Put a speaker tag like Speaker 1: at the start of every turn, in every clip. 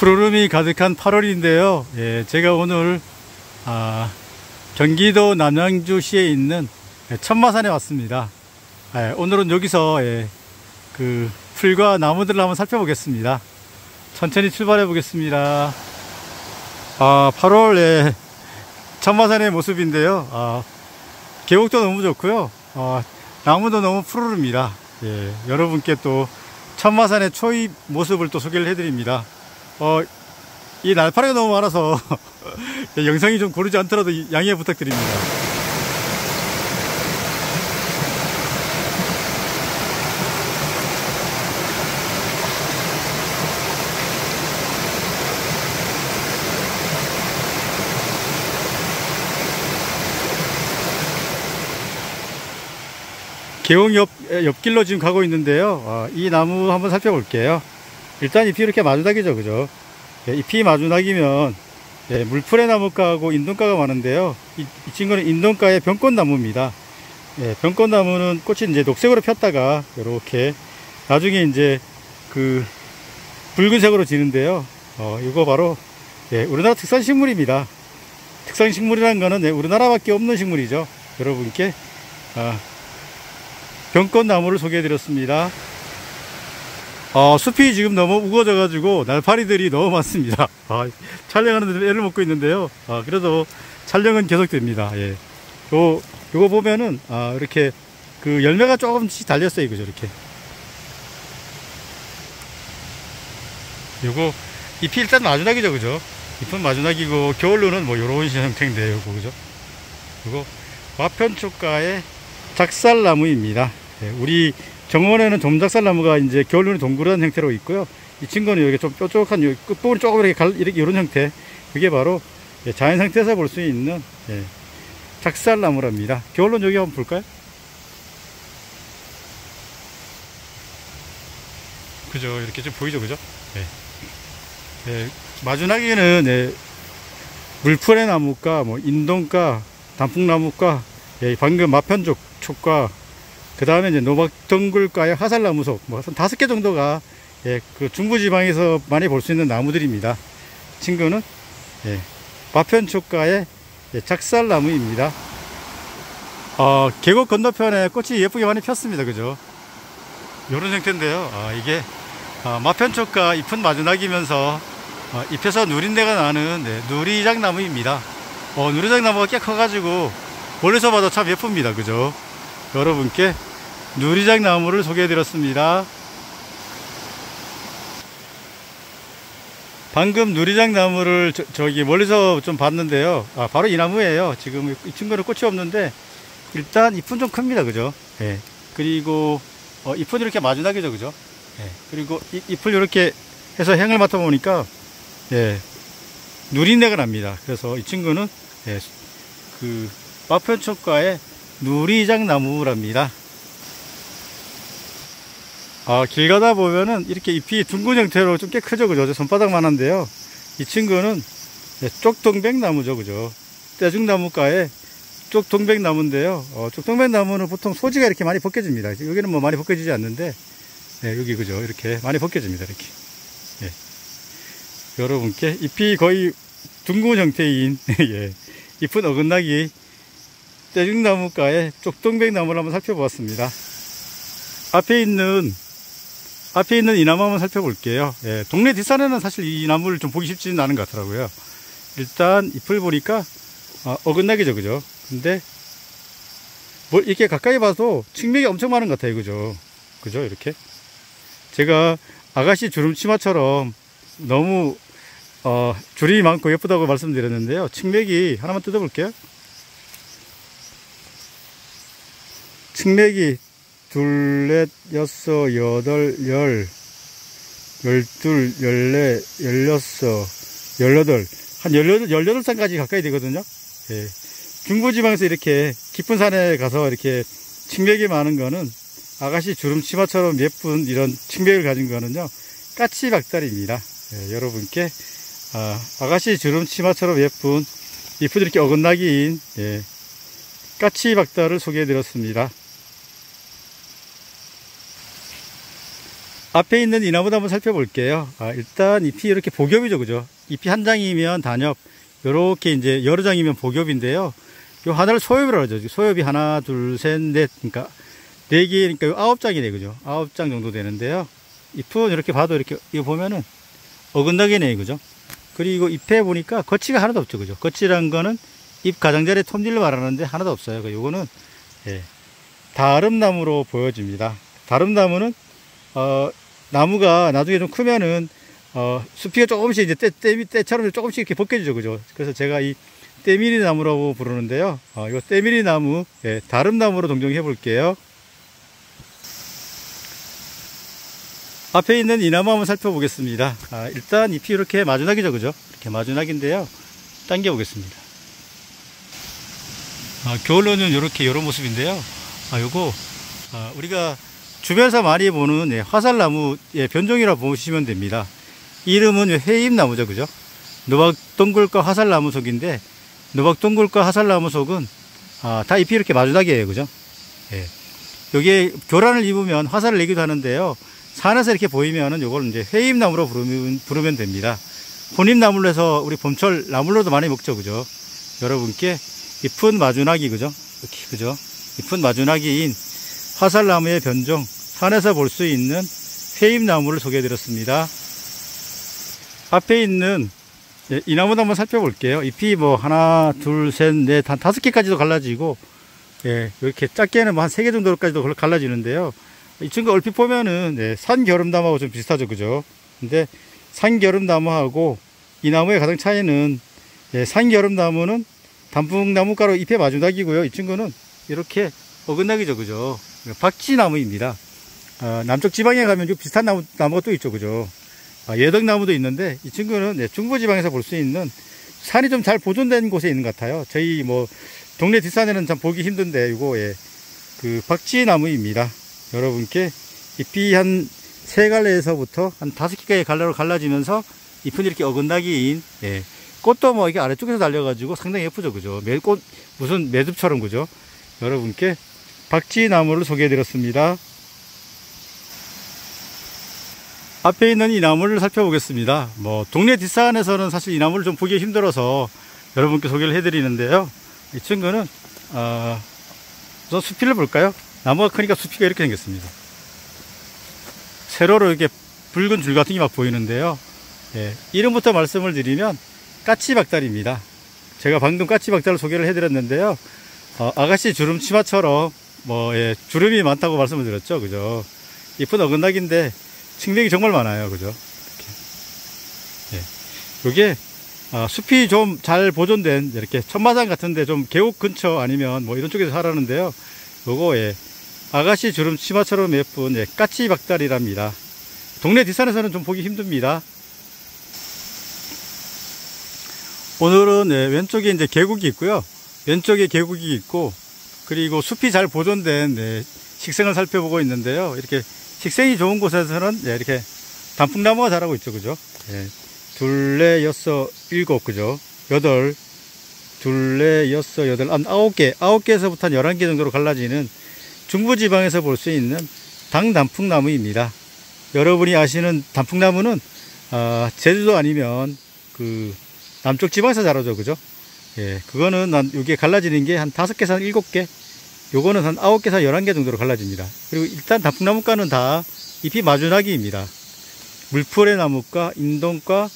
Speaker 1: 푸르름이 가득한 8월인데요. 예, 제가 오늘 아, 경기도 남양주시에 있는 천마산에 왔습니다. 예, 오늘은 여기서 예, 그 풀과 나무들을 한번 살펴보겠습니다. 천천히 출발해 보겠습니다. 아, 8월 예, 천마산의 모습인데요. 아, 계곡도 너무 좋고요. 아, 나무도 너무 푸르릅니다. 예, 여러분께 또 천마산의 초입 모습을 또 소개를 해드립니다. 어, 이 날파리가 너무 많아서 영상이 좀 고르지 않더라도 양해 부탁드립니다. 계곡 옆, 옆길로 지금 가고 있는데요. 아, 이 나무 한번 살펴볼게요. 일단 잎이 이렇게 마주닥이죠. 그죠? 예, 잎이 마주닥이면 예, 물풀의 나무가하고 인동가가 많은데요. 이, 이 친구는 인동가의 병꽃나무입니다. 예, 병꽃나무는 꽃이 이제 녹색으로 폈다가 이렇게 나중에 이제 그 붉은색으로 지는데요. 어, 이거 바로 예, 우리나라 특산 식물입니다. 특산 식물이라는 거는 예, 우리나라밖에 없는 식물이죠. 여러분께 아, 병꽃나무를 소개해 드렸습니다. 어, 숲이 지금 너무 우거져 가지고 날파리들이 너무 많습니다. 아, 촬영하는데 애를 먹고 있는데요. 아, 그래도 촬영은 계속됩니다. 예. 요, 요거 보면은, 아, 이렇게 그 열매가 조금씩 달렸어요. 그죠? 이렇게. 요거, 잎이 일단 마주나기죠. 그죠? 잎은 마주나기고, 겨울로는 뭐 요런 형태인데, 요거, 그죠? 요거, 와편초가의 작살나무입니다. 예, 우리 정원에는 점작살나무가 이제 겨울눈이 동그란 형태로 있고요. 이 친구는 이렇게 좀 뾰족한 끝부분이 조금 이렇게 갈, 이렇게 이런 형태. 그게 바로 예, 자연 상태에서 볼 수 있는 예, 작살나무랍니다. 겨울눈 여기 한번 볼까요? 그죠. 이렇게 좀 보이죠. 그죠? 예. 예, 마주나기는 예, 물풀의 나무과 뭐 인동과 단풍나무과 예, 방금 마편족 촉과 그 다음에 이제 노박 덩굴과의 화살나무 속 뭐한 다섯 개 정도가 예, 그 중부지방에서 많이 볼 수 있는 나무들입니다. 친구는 예, 마편촉과의 예, 작살나무입니다. 어, 계곡 건너편에 꽃이 예쁘게 많이 폈습니다. 그죠? 요런 형태인데요. 아, 이게 아, 마편촉과 잎은 마주나기면서 어, 잎에서 누린내가 나는 네, 누리장나무입니다. 어, 누리장나무가 꽤 커가지고 멀리서 봐도 참 예쁩니다. 그죠? 여러분께 누리장 나무를 소개해 드렸습니다. 방금 누리장 나무를 저, 기 멀리서 좀 봤는데요. 아, 바로 이 나무예요. 지금 이 친구는 꽃이 없는데 일단 잎은 좀 큽니다. 그죠? 예. 그리고 어, 잎은 이렇게 마주나게죠. 그죠? 예. 그리고 이, 잎을 이렇게 해서 향을 맡아보니까 예. 누린내가 납니다. 그래서 이 친구는 예. 그 마편촉과의 누리장 나무랍니다. 아, 길 가다 보면은 이렇게 잎이 둥근 형태로 좀 꽤 크죠, 그죠? 손바닥만 한데요. 이 친구는 네, 쪽동백나무죠, 그죠? 떼죽나무가에 쪽동백나무인데요. 어, 쪽동백나무는 보통 소지가 이렇게 많이 벗겨집니다. 여기는 뭐 많이 벗겨지지 않는데, 네, 여기 그죠? 이렇게 많이 벗겨집니다, 이렇게. 예. 여러분께 잎이 거의 둥근 형태인, 예. 잎은 어긋나기 떼죽나무가에 쪽동백나무를 한번 살펴보았습니다. 앞에 있는 앞에 있는 이 나무 한번 살펴볼게요. 예, 동네 뒷산에는 사실 이 나무를 좀 보기 쉽지는 않은 것 같더라고요. 일단 잎을 보니까 어, 어긋나게죠, 그죠? 근데 뭐 이렇게 가까이 봐도 측맥이 엄청 많은 것 같아요, 그죠? 그죠? 이렇게 제가 아가씨 주름 치마처럼 너무 어, 줄이 많고 예쁘다고 말씀드렸는데요. 측맥이 하나만 뜯어볼게요. 측맥이 둘, 넷, 여섯, 여덟, 열, 열둘, 열네, 열여섯, 열여덟, 한 열여덟, 열여덟 산까지 가까이 되거든요. 예. 중부지방에서 이렇게 깊은 산에 가서 이렇게 층맥이 많은 거는 아가씨 주름치마처럼 예쁜 이런 층맥을 가진 거는요. 까치박달입니다. 예, 여러분께 아, 아가씨 주름치마처럼 예쁜 이쁘 이렇게 어긋나기인 예, 까치박달을 소개해 드렸습니다. 앞에 있는 이 나무도 한번 살펴볼게요. 아, 일단 잎이 이렇게 복엽이죠, 그죠? 잎이 한 장이면 단엽, 요렇게 이제 여러 장이면 복엽인데요. 요 하나를 소엽이라고 하죠. 소엽이 하나, 둘, 셋, 넷, 그러니까 네 개니까 요 아홉 장이네, 그죠? 아홉 장 정도 되는데요. 잎은 이렇게 봐도 이렇게 이거 보면은 어긋나게네, 그죠? 그리고 잎에 보니까 거치가 하나도 없죠, 그죠? 거치란 거는 잎 가장자리 톱질로 말하는데 하나도 없어요. 그 요거는 예, 다름나무로 보여집니다. 다름나무는 어, 나무가 나중에 좀 크면은 어, 숲이가 조금씩 이제 때, 때, 때처럼 조금씩 이렇게 벗겨지죠. 그죠? 그래서 제가 이 때밀이 나무라고 부르는데요. 어, 이거 때밀이 나무, 예, 다름나무로 동정해 볼게요. 앞에 있는 이 나무 한번 살펴보겠습니다. 아, 일단 잎이 이렇게 마주나기죠. 그죠? 이렇게 마주나기인데요. 당겨 보겠습니다. 아, 겨울로는 이렇게 이런 모습인데요. 아, 요거, 아, 우리가 주변에서 많이 보는 예, 화살나무 예, 변종이라 고 보시면 됩니다. 이름은 해입나무죠, 그죠? 노박동굴과 화살나무 속인데 노박동굴과 화살나무 속은 아, 다 잎이 이렇게 마주나기예요, 그죠? 예. 여기에 교란을 입으면 화살을 내기도 하는데요. 산에서 이렇게 보이면은 요걸 이제 회입나무로 부르면, 부르면 됩니다. 혼입나무로 해서 우리 봄철 나물로도 많이 먹죠, 그죠? 여러분께 잎은 마주나기, 그죠? 이렇게, 그죠? 잎은 마주나기인 화살나무의 변종, 산에서 볼 수 있는 회입나무를 소개해 드렸습니다. 앞에 있는 예, 이 나무도 한번 살펴볼게요. 잎이 뭐 하나, 둘, 셋, 넷, 한 다섯 개까지도 갈라지고, 예, 이렇게 작게는 뭐 한 세 개 정도까지도 갈라지는데요. 이 친구 얼핏 보면은 네, 산겨름나무하고 좀 비슷하죠, 그죠? 근데 산겨름나무하고 이 나무의 가장 차이는 예, 산겨름나무는 단풍나무가로 잎에 마주나기고요. 이 친구는 이렇게 어긋나기죠, 그죠? 박쥐나무입니다. 어, 남쪽 지방에 가면 좀 비슷한 나무, 나무가 또 있죠, 그죠? 아, 예덕나무도 있는데 이 친구는 네, 중부지방에서 볼 수 있는 산이 좀 잘 보존된 곳에 있는 것 같아요. 저희 뭐 동네 뒷산에는 참 보기 힘든데 이거 예, 그 박쥐나무입니다. 여러분께 잎이 한 세 갈래에서부터 한 다섯 개의 갈래로 갈라지면서 잎은 이렇게 어긋나기인 예, 꽃도 뭐 이게 아래쪽에서 달려가지고 상당히 예쁘죠 그죠 매꽃 무슨 매듭처럼 그죠 여러분께 박쥐나무를 소개해 드렸습니다 앞에 있는 이 나무를 살펴보겠습니다. 뭐 동네 뒷산에서는 사실 이 나무를 좀 보기 힘들어서 여러분께 소개를 해드리는데요. 이 친구는 어, 우선 수피를 볼까요? 나무가 크니까 수피가 이렇게 생겼습니다. 세로로 이렇게 붉은 줄 같은 게 막 보이는데요. 예, 이름부터 말씀을 드리면 까치박달입니다. 제가 방금 까치박달을 소개를 해드렸는데요. 어, 아가씨 주름 치마처럼 뭐 예, 주름이 많다고 말씀을 드렸죠, 그죠? 잎은 어긋나기인데 층백이 정말 많아요. 그죠? 이렇게. 예. 요게, 아, 숲이 좀 잘 보존된, 이렇게 천마산 같은데 좀 계곡 근처 아니면 뭐 이런 쪽에서 살았는데요. 요거, 예. 아가씨 주름 치마처럼 예쁜, 예, 까치박달이랍니다. 동네 뒷산에서는 좀 보기 힘듭니다. 오늘은 예, 왼쪽에 이제 계곡이 있고요. 왼쪽에 계곡이 있고, 그리고 숲이 잘 보존된 예, 식생을 살펴보고 있는데요. 이렇게 식생이 좋은 곳에서는 예, 이렇게 단풍나무가 자라고 있죠. 그죠? 예, 둘레, 여섯, 일곱, 그죠? 여덟, 둘레, 여섯, 여덟, 한 아홉 개, 아홉 개에서부터 한 열한 개 정도로 갈라지는 중부지방에서 볼 수 있는 당단풍나무입니다. 여러분이 아시는 단풍나무는 아, 제주도 아니면 그 남쪽 지방에서 자라죠. 그죠? 예, 그거는 난 이게 갈라지는 게 한 다섯 개에서 한 일곱 개 요거는 한 9개에서 11개 정도로 갈라집니다. 그리고 일단 단풍나무과는 다 잎이 마주나기입니다. 물풀의 나무과, 인동과,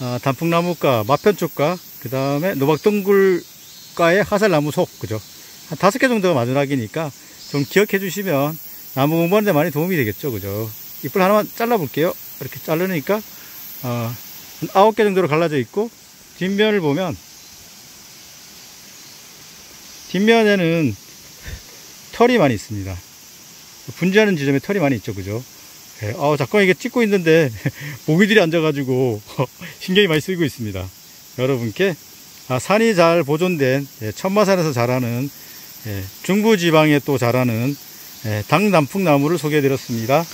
Speaker 1: 아, 단풍나무과, 마편초과, 그 다음에 노박동굴과의 화살나무 속, 그죠? 한 다섯 개 정도가 마주나기니까 좀 기억해 주시면 나무 공부하는데 많이 도움이 되겠죠, 그죠? 잎을 하나만 잘라볼게요. 이렇게 자르니까, 어, 한 9개 정도로 갈라져 있고, 뒷면을 보면, 뒷면에는 털이 많이 있습니다. 분지하는 지점에 털이 많이 있죠, 그죠? 예, 아, 잠깐 이게 찍고 있는데 모기들이 앉아가지고 신경이 많이 쓰이고 있습니다. 여러분께 아, 산이 잘 보존된 예, 천마산에서 자라는 예, 중부지방에 또 자라는 예, 당남풍나무를 소개해드렸습니다.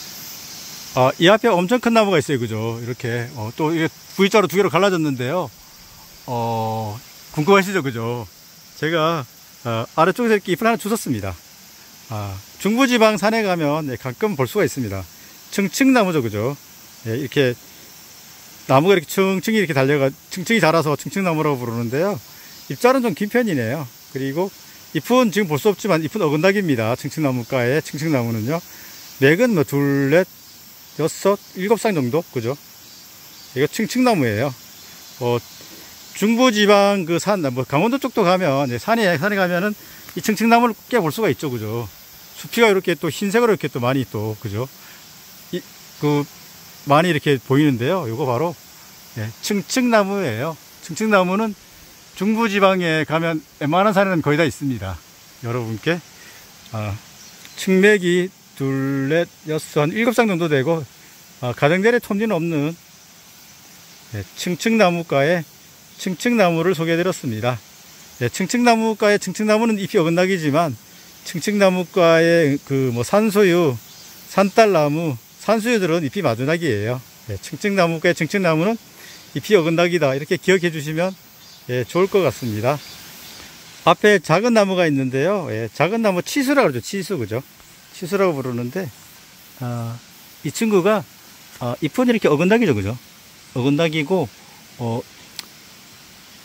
Speaker 1: 아, 이 앞에 엄청 큰 나무가 있어요, 그죠? 이렇게 어, 또 이게 V자로 두 개로 갈라졌는데요. 어, 궁금하시죠, 그죠? 제가 어, 아래쪽에서 이렇게 잎을 하나 주웠습니다. 아, 중부지방 산에 가면 네, 가끔 볼 수가 있습니다. 층층나무죠, 그죠? 예, 이렇게 나무가 이렇게 층층이 이렇게 달려가 층층이 자라서 층층나무라고 부르는데요. 잎자는 좀 긴 편이네요. 그리고 잎은 지금 볼 수 없지만 잎은 어긋나기입니다. 층층나무가에 층층나무는요. 맥은 뭐 둘, 넷, 여섯, 일곱 쌍 정도, 그죠? 이거 층층나무예요. 어, 중부지방 그 산, 뭐 강원도 쪽도 가면 산에 산에 가면은 이 층층나무를 꽤 볼 수가 있죠, 그죠? 수피가 이렇게 또 흰색으로 이렇게 또 많이 또 그죠? 이 그 많이 이렇게 보이는데요. 이거 바로 예, 층층나무예요. 층층나무는 중부지방에 가면 웬만한 산에는 거의 다 있습니다. 여러분께 아, 층맥이 둘, 넷, 여섯, 한 일곱 쌍 정도 되고 아, 가정대에 톱니는 없는 예, 층층나무가의 층층나무를 소개해드렸습니다. 예, 층층나무가의 층층나무는 잎이 어긋나기지만 층층나무가의 그 뭐 산소유, 산딸나무, 산수유들은 잎이 마주나기예요. 예, 층층나무가의 층층나무는 잎이 어긋나기다 이렇게 기억해 주시면 예, 좋을 것 같습니다. 앞에 작은 나무가 있는데요. 예, 작은 나무 치수라 그러죠. 치수 그죠? 치수라고 부르는데 아, 이 친구가 아, 잎은 이렇게 어긋나기죠, 그죠? 어긋나기고 어,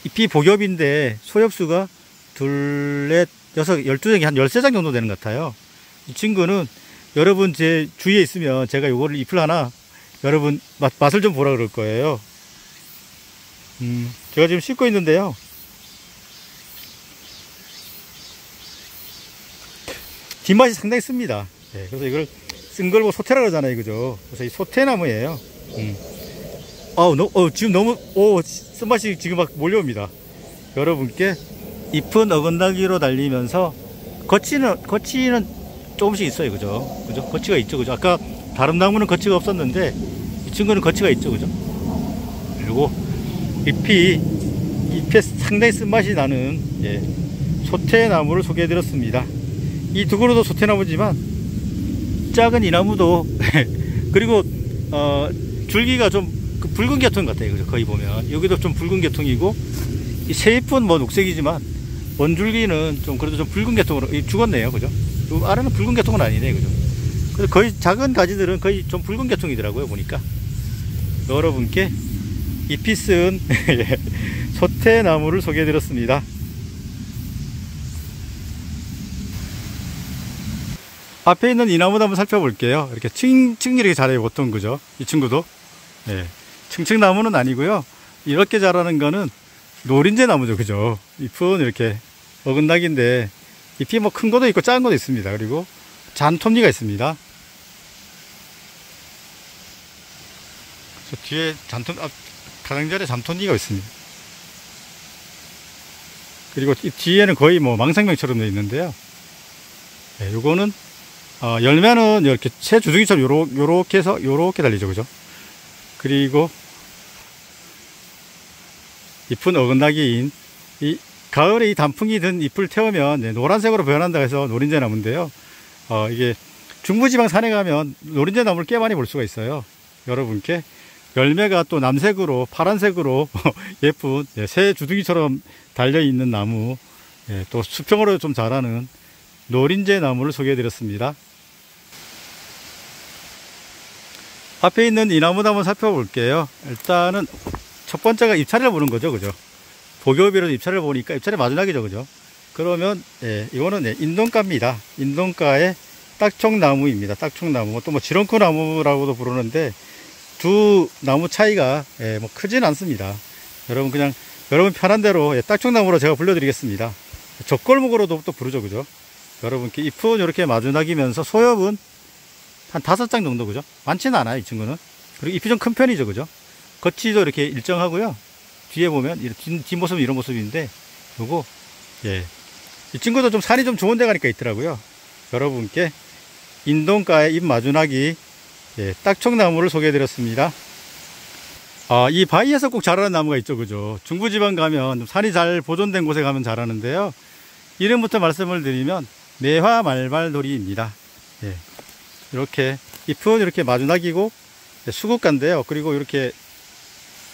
Speaker 1: 잎이 복엽인데 소엽수가 둘, 넷, 여섯, 열두 장이 한 열세 장 정도 되는 것 같아요. 이 친구는 여러분 제 주위에 있으면 제가 요거를 잎을 하나 여러분 맛, 맛을 좀 보라 그럴 거예요. 음, 제가 지금 씻고 있는데요. 뒷맛이 상당히 씁니다. 예, 그래서 이걸 쓴걸뭐 소태라 그러잖아요. 그죠? 그래서 이 소태나무예요. 음. 아우, 너, 어, 지금 너무, 오, 쓴맛이 지금 막 몰려옵니다. 여러분께 잎은 어긋나기로 달리면서 거치는, 거치는 조금씩 있어요. 그죠? 그죠? 거치가 있죠. 그죠? 아까 다른 나무는 거치가 없었는데 이 친구는 거치가 있죠. 그죠? 그리고 잎이, 잎에 상당히 쓴맛이 나는, 예, 소태나무를 소개해 드렸습니다. 이 두 그루도 소태나무지만 작은 이 나무도 그리고 어, 줄기가 좀 그 붉은 계통 같아요. 거의 보면. 여기도 좀 붉은 계통이고, 이 세잎은 뭐 녹색이지만, 원줄기는 좀 그래도 좀 붉은 계통으로, 죽었네요. 그죠? 그 아래는 붉은 계통은 아니네. 그죠? 그래서 거의 작은 가지들은 거의 좀 붉은 계통이더라고요. 보니까. 여러분께 잎이 쓴 예, 소태나무를 소개해 드렸습니다. 앞에 있는 이 나무도 한번 살펴볼게요. 이렇게 층 층 이렇게 자라요. 보통 그죠? 이 친구도. 예. 층층나무는 아니고요. 이렇게 자라는 거는 노린재 나무죠. 그죠? 잎은 이렇게 어긋나기인데 잎이 뭐 큰 것도 있고 작은 것도 있습니다. 그리고 잔톱니가 있습니다. 저 뒤에 잔톱, 아, 가장자리에 잔톱니가 있습니다. 그리고 이 뒤에는 거의 뭐 망상병처럼 되어 있는데요. 네, 요거는 어, 열매는 이렇게 새 주둥이처럼 요렇, 요렇게 해서 요렇게 달리죠. 그죠? 그리고 잎은 어긋나기인 이 가을에 이 단풍이 든 잎을 태우면 네, 노란색으로 변한다 해서 노린재 나무인데요. 어, 이게 중부지방 산에 가면 노린재 나무를 꽤 많이 볼 수가 있어요. 여러분께 열매가 또 남색으로 파란색으로 예쁜 예, 새 주둥이처럼 달려 있는 나무 예, 또 수평으로 좀 자라는 노린재 나무를 소개해 드렸습니다. 앞에 있는 이 나무도 한번 살펴볼게요. 일단은 첫 번째가 입찰을 보는 거죠. 그죠? 보교비로 입찰을 보니까 입찰이 마지막이죠. 그죠? 그러면, 예, 이거는 예, 인동가입니다. 인동가의 딱총나무입니다. 딱총나무. 또 뭐 지렁크 나무라고도 부르는데 두 나무 차이가 예, 뭐 크진 않습니다. 여러분 그냥 여러분 편한 대로 예, 딱총나무로 제가 불러드리겠습니다. 적골목으로도 또 부르죠. 그죠? 여러분께 잎은 이렇게 마주나기면서 소엽은 한 다섯 장 정도 그죠? 많지는 않아요. 이 친구는. 그리고 잎이 좀 큰 편이죠. 그죠? 겉지도 이렇게 일정하고요. 뒤에 보면 뒷, 뒷모습은 이런 모습인데 요거 예. 이 친구도 좀 산이 좀 좋은 데 가니까 있더라고요. 여러분께 인동가의 잎 마주나기 예, 딱총나무를 소개해 드렸습니다. 아, 이 바위에서 꼭 자라는 나무가 있죠. 그죠? 중부지방 가면 산이 잘 보존된 곳에 가면 자라는데요. 이름부터 말씀을 드리면 매화 말발돌이입니다. 예. 이렇게 잎은 이렇게 마주나기고 수국가인데요. 그리고 이렇게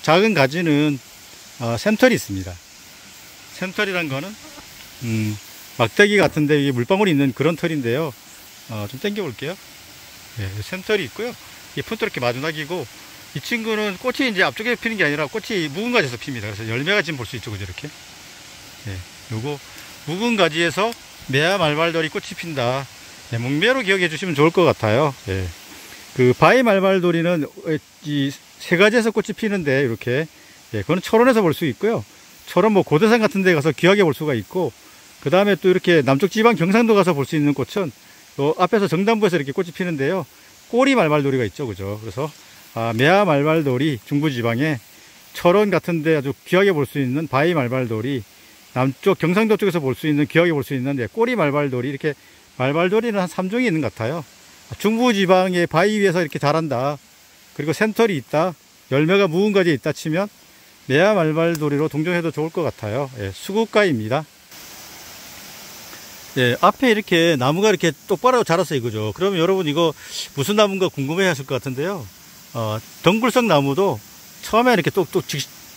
Speaker 1: 작은 가지는 어, 샘털이 있습니다. 샘털이란 거는 음, 막대기 같은데 이게 물방울이 있는 그런 털인데요. 어, 좀 당겨 볼게요. 네, 샘털이 있고요. 잎은 또 이렇게 마주나기고 이 친구는 꽃이 이제 앞쪽에 피는 게 아니라 꽃이 묵은 가지에서 핍니다. 그래서 열매가 지금 볼 수 있죠. 그죠? 이렇게. 예. 요거 묵은 가지에서 매화 말발돌이 꽃이 핀다. 예, 목매로 기억해 주시면 좋을 것 같아요. 예. 그 바위 말발돌이는 이 세 가지에서 꽃이 피는데 이렇게 예, 그거는 철원에서 볼 수 있고요. 철원 뭐 고대산 같은 데 가서 귀하게 볼 수가 있고 그 다음에 또 이렇게 남쪽 지방 경상도 가서 볼 수 있는 꽃은 또 앞에서 정담부에서 이렇게 꽃이 피는데요. 꼬리 말발돌이가 있죠. 그죠? 그래서 아, 매화 말발돌이 중부지방에 철원 같은 데 아주 귀하게 볼 수 있는 바위 말발돌이 남쪽 경상도 쪽에서 볼 수 있는 귀하게 볼 수 있는 데 꼬리 말발돌이 이렇게 말발돌이는 한 3종이 있는 것 같아요. 중부지방의 바위 위에서 이렇게 자란다. 그리고 센터리 있다. 열매가 가지에 있다 치면 매화 말발돌이로 동정해도 좋을 것 같아요. 예, 수국가입니다. 예, 앞에 이렇게 나무가 이렇게 똑바로 자랐어요, 그죠? 그러면 여러분 이거 무슨 나무인가 궁금해 하실 것 같은데요. 어, 덩굴성 나무도 처음에 이렇게 똑똑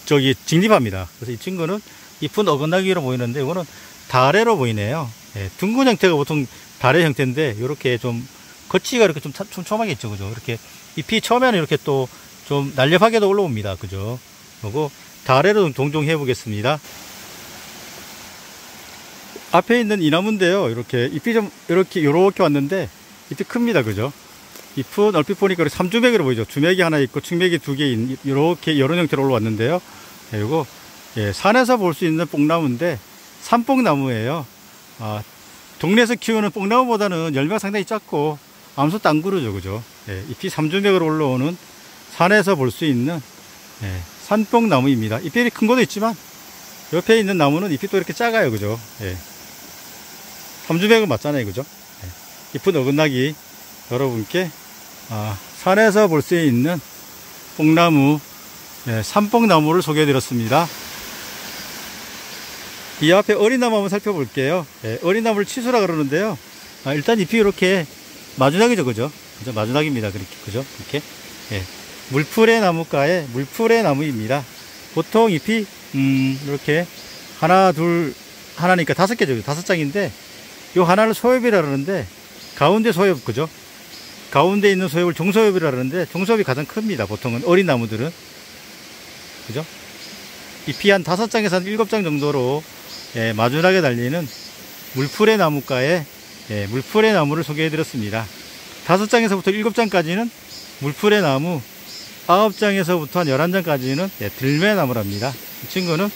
Speaker 1: 저기 직립합니다. 그래서 이 친구는 잎은 어긋나기로 보이는데 이거는 다래로 보이네요. 예, 둥근 형태가 보통 다래 형태인데 이렇게 좀 거치가 이렇게 좀 촘촘하게 있죠, 그죠? 이렇게 잎이 처음에는 이렇게 또 좀 날렵하게도 올라옵니다, 그죠? 그리고 다래로 동종 해보겠습니다. 앞에 있는 이 나무인데요. 이렇게 잎이 좀 이렇게 요렇게 왔는데 잎이 큽니다, 그죠? 잎은 얼핏 보니까 삼주맥으로 보이죠. 주맥이 하나 있고 측맥이 두 개 이렇게 여러 형태로 올라왔는데요. 예, 이거 예, 산에서 볼 수 있는 뽕나무인데 산뽕나무예요. 아, 동네에서 키우는 뽕나무보다는 열매가 상당히 작고 안 그러죠, 그죠? 예, 잎이 삼주맥으로 올라오는 산에서 볼 수 있는 예, 산뽕나무입니다. 잎이 큰 것도 있지만 옆에 있는 나무는 잎이 또 이렇게 작아요, 그죠? 예. 삼주맥은 맞잖아요, 그죠? 예. 잎은 어긋나기 여러분께 아, 산에서 볼 수 있는 뽕나무, 예, 산뽕나무를 소개해 드렸습니다. 이 앞에 어린 나무 한번 살펴볼게요. 예, 어린 나무를 치수라 그러는데요. 아, 일단 잎이 이렇게 마주나기죠, 그죠? 그죠? 마주나기입니다. 그렇게, 그죠? 이렇게. 예. 물풀의 나무가에 물풀의 나무입니다. 보통 잎이, 음, 이렇게 하나, 둘, 하나니까 다섯 개죠. 다섯 장인데, 요 하나를 소엽이라 그러는데, 가운데 소엽, 그죠? 가운데 있는 소엽을 종소엽이라 그러는데, 종소엽이 가장 큽니다. 보통은 어린 나무들은. 그죠? 잎이 한 다섯 장에서 한 일곱 장 정도로 예, 마주나게 달리는 물풀의 나무가에 예, 물풀의 나무를 소개해 드렸습니다. 다섯 장에서부터 일곱 장까지는 물풀의 나무, 아홉 장에서부터 한 열한 장까지는 예, 들매 나무랍니다. 이 친구는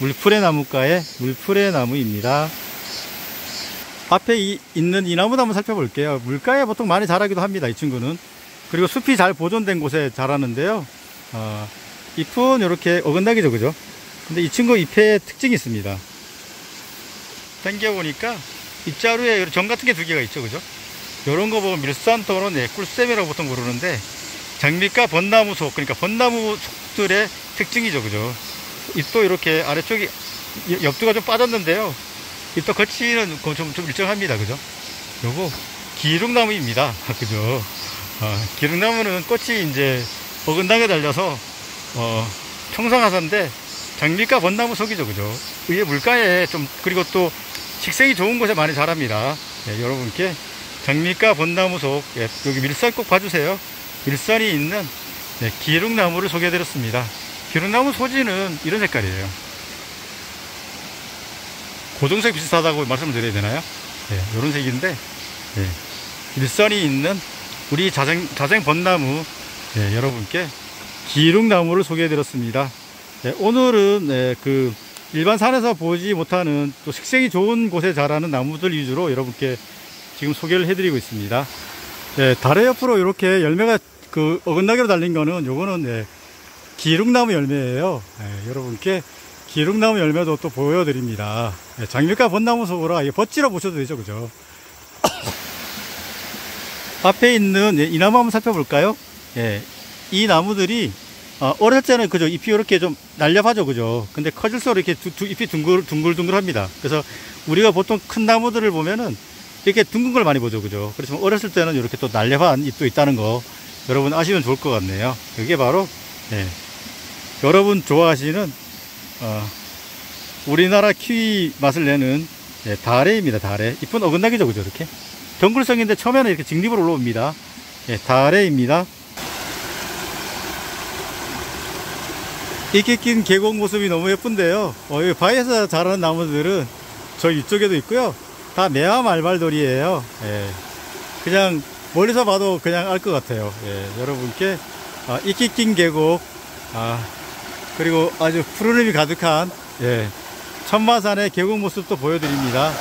Speaker 1: 물풀의 나무가의 물풀의 나무입니다. 앞에 이, 있는 이 나무도 한번 살펴볼게요. 물가에 보통 많이 자라기도 합니다. 이 친구는. 그리고 숲이 잘 보존된 곳에 자라는데요. 어, 잎은 이렇게 어긋나기죠, 그죠? 근데 이 친구 잎에 특징이 있습니다. 당겨보니까 잎자루에 정 같은 게 두 개가 있죠, 그죠? 이런 거 보면 밀산 또는 네, 꿀샘이라고 보통 부르는데 장미과 벚나무 속, 그러니까 벚나무 속들의 특징이죠, 그죠? 잎도 이렇게 아래쪽이 옆두가 좀 빠졌는데요. 잎도 거치는 좀, 좀 일정합니다, 그죠? 요거 기름나무입니다, 그죠? 아, 기름나무는 꽃이 이제 어긋나게 달려서 어, 청상화사인데 장미과 벚나무 속이죠, 그죠? 위에 물가에 좀 그리고 또 식생이 좋은 곳에 많이 자랍니다. 예, 여러분께 장미과 벚나무 속 예, 여기 밀선 꼭 봐주세요. 밀선이 있는 예, 기름나무를 소개해 드렸습니다. 기름나무 소지는 이런 색깔이에요. 고정색 비슷하다고 말씀을 드려야 되나요? 예, 이런 색인데 예, 밀선이 있는 우리 자생, 자생 벚나무 예, 여러분께 기름나무를 소개해 드렸습니다. 예, 오늘은 예, 그 일반 산에서 보지 못하는 또 식생이 좋은 곳에 자라는 나무들 위주로 여러분께 지금 소개를 해드리고 있습니다. 네, 달의 옆으로 이렇게 열매가 그 어긋나게로 달린 거는 요거는 네, 기름나무 열매예요. 네, 여러분께 기름나무 열매도 또 보여드립니다. 네, 장미과 벚나무 속으로 벚지로 보셔도 되죠, 그죠? 앞에 있는 이 나무 한번 살펴볼까요? 예, 이 나무들이 어, 어렸을 때는 그죠 잎이 이렇게 좀 날렵하죠 그죠 근데 커질수록 이렇게 두, 두 잎이 둥글 둥글둥글 합니다. 그래서 우리가 보통 큰 나무들을 보면은 이렇게 둥근 걸 많이 보죠 그죠 그렇지만 어렸을 때는 이렇게 또 날렵한 잎도 있다는 거 여러분 아시면 좋을 것 같네요. 이게 바로 예, 여러분 좋아하시는 어, 우리나라 키위 맛을 내는 예, 다래입니다 다래. 잎은 어긋나기죠 그죠 이렇게. 덩굴성인데 처음에는 이렇게 직립으로 올라옵니다. 예, 다래입니다 이끼 낀 계곡 모습이 너무 예쁜데요. 어, 이 바위에서 자라는 나무들은 저 이쪽에도 있고요. 다 매화 말발돌이에요. 예. 그냥 멀리서 봐도 그냥 알 것 같아요. 예. 여러분께 아, 이끼 낀 계곡 아, 그리고 아주 푸르름이 가득한 예. 천마산의 계곡 모습도 보여드립니다.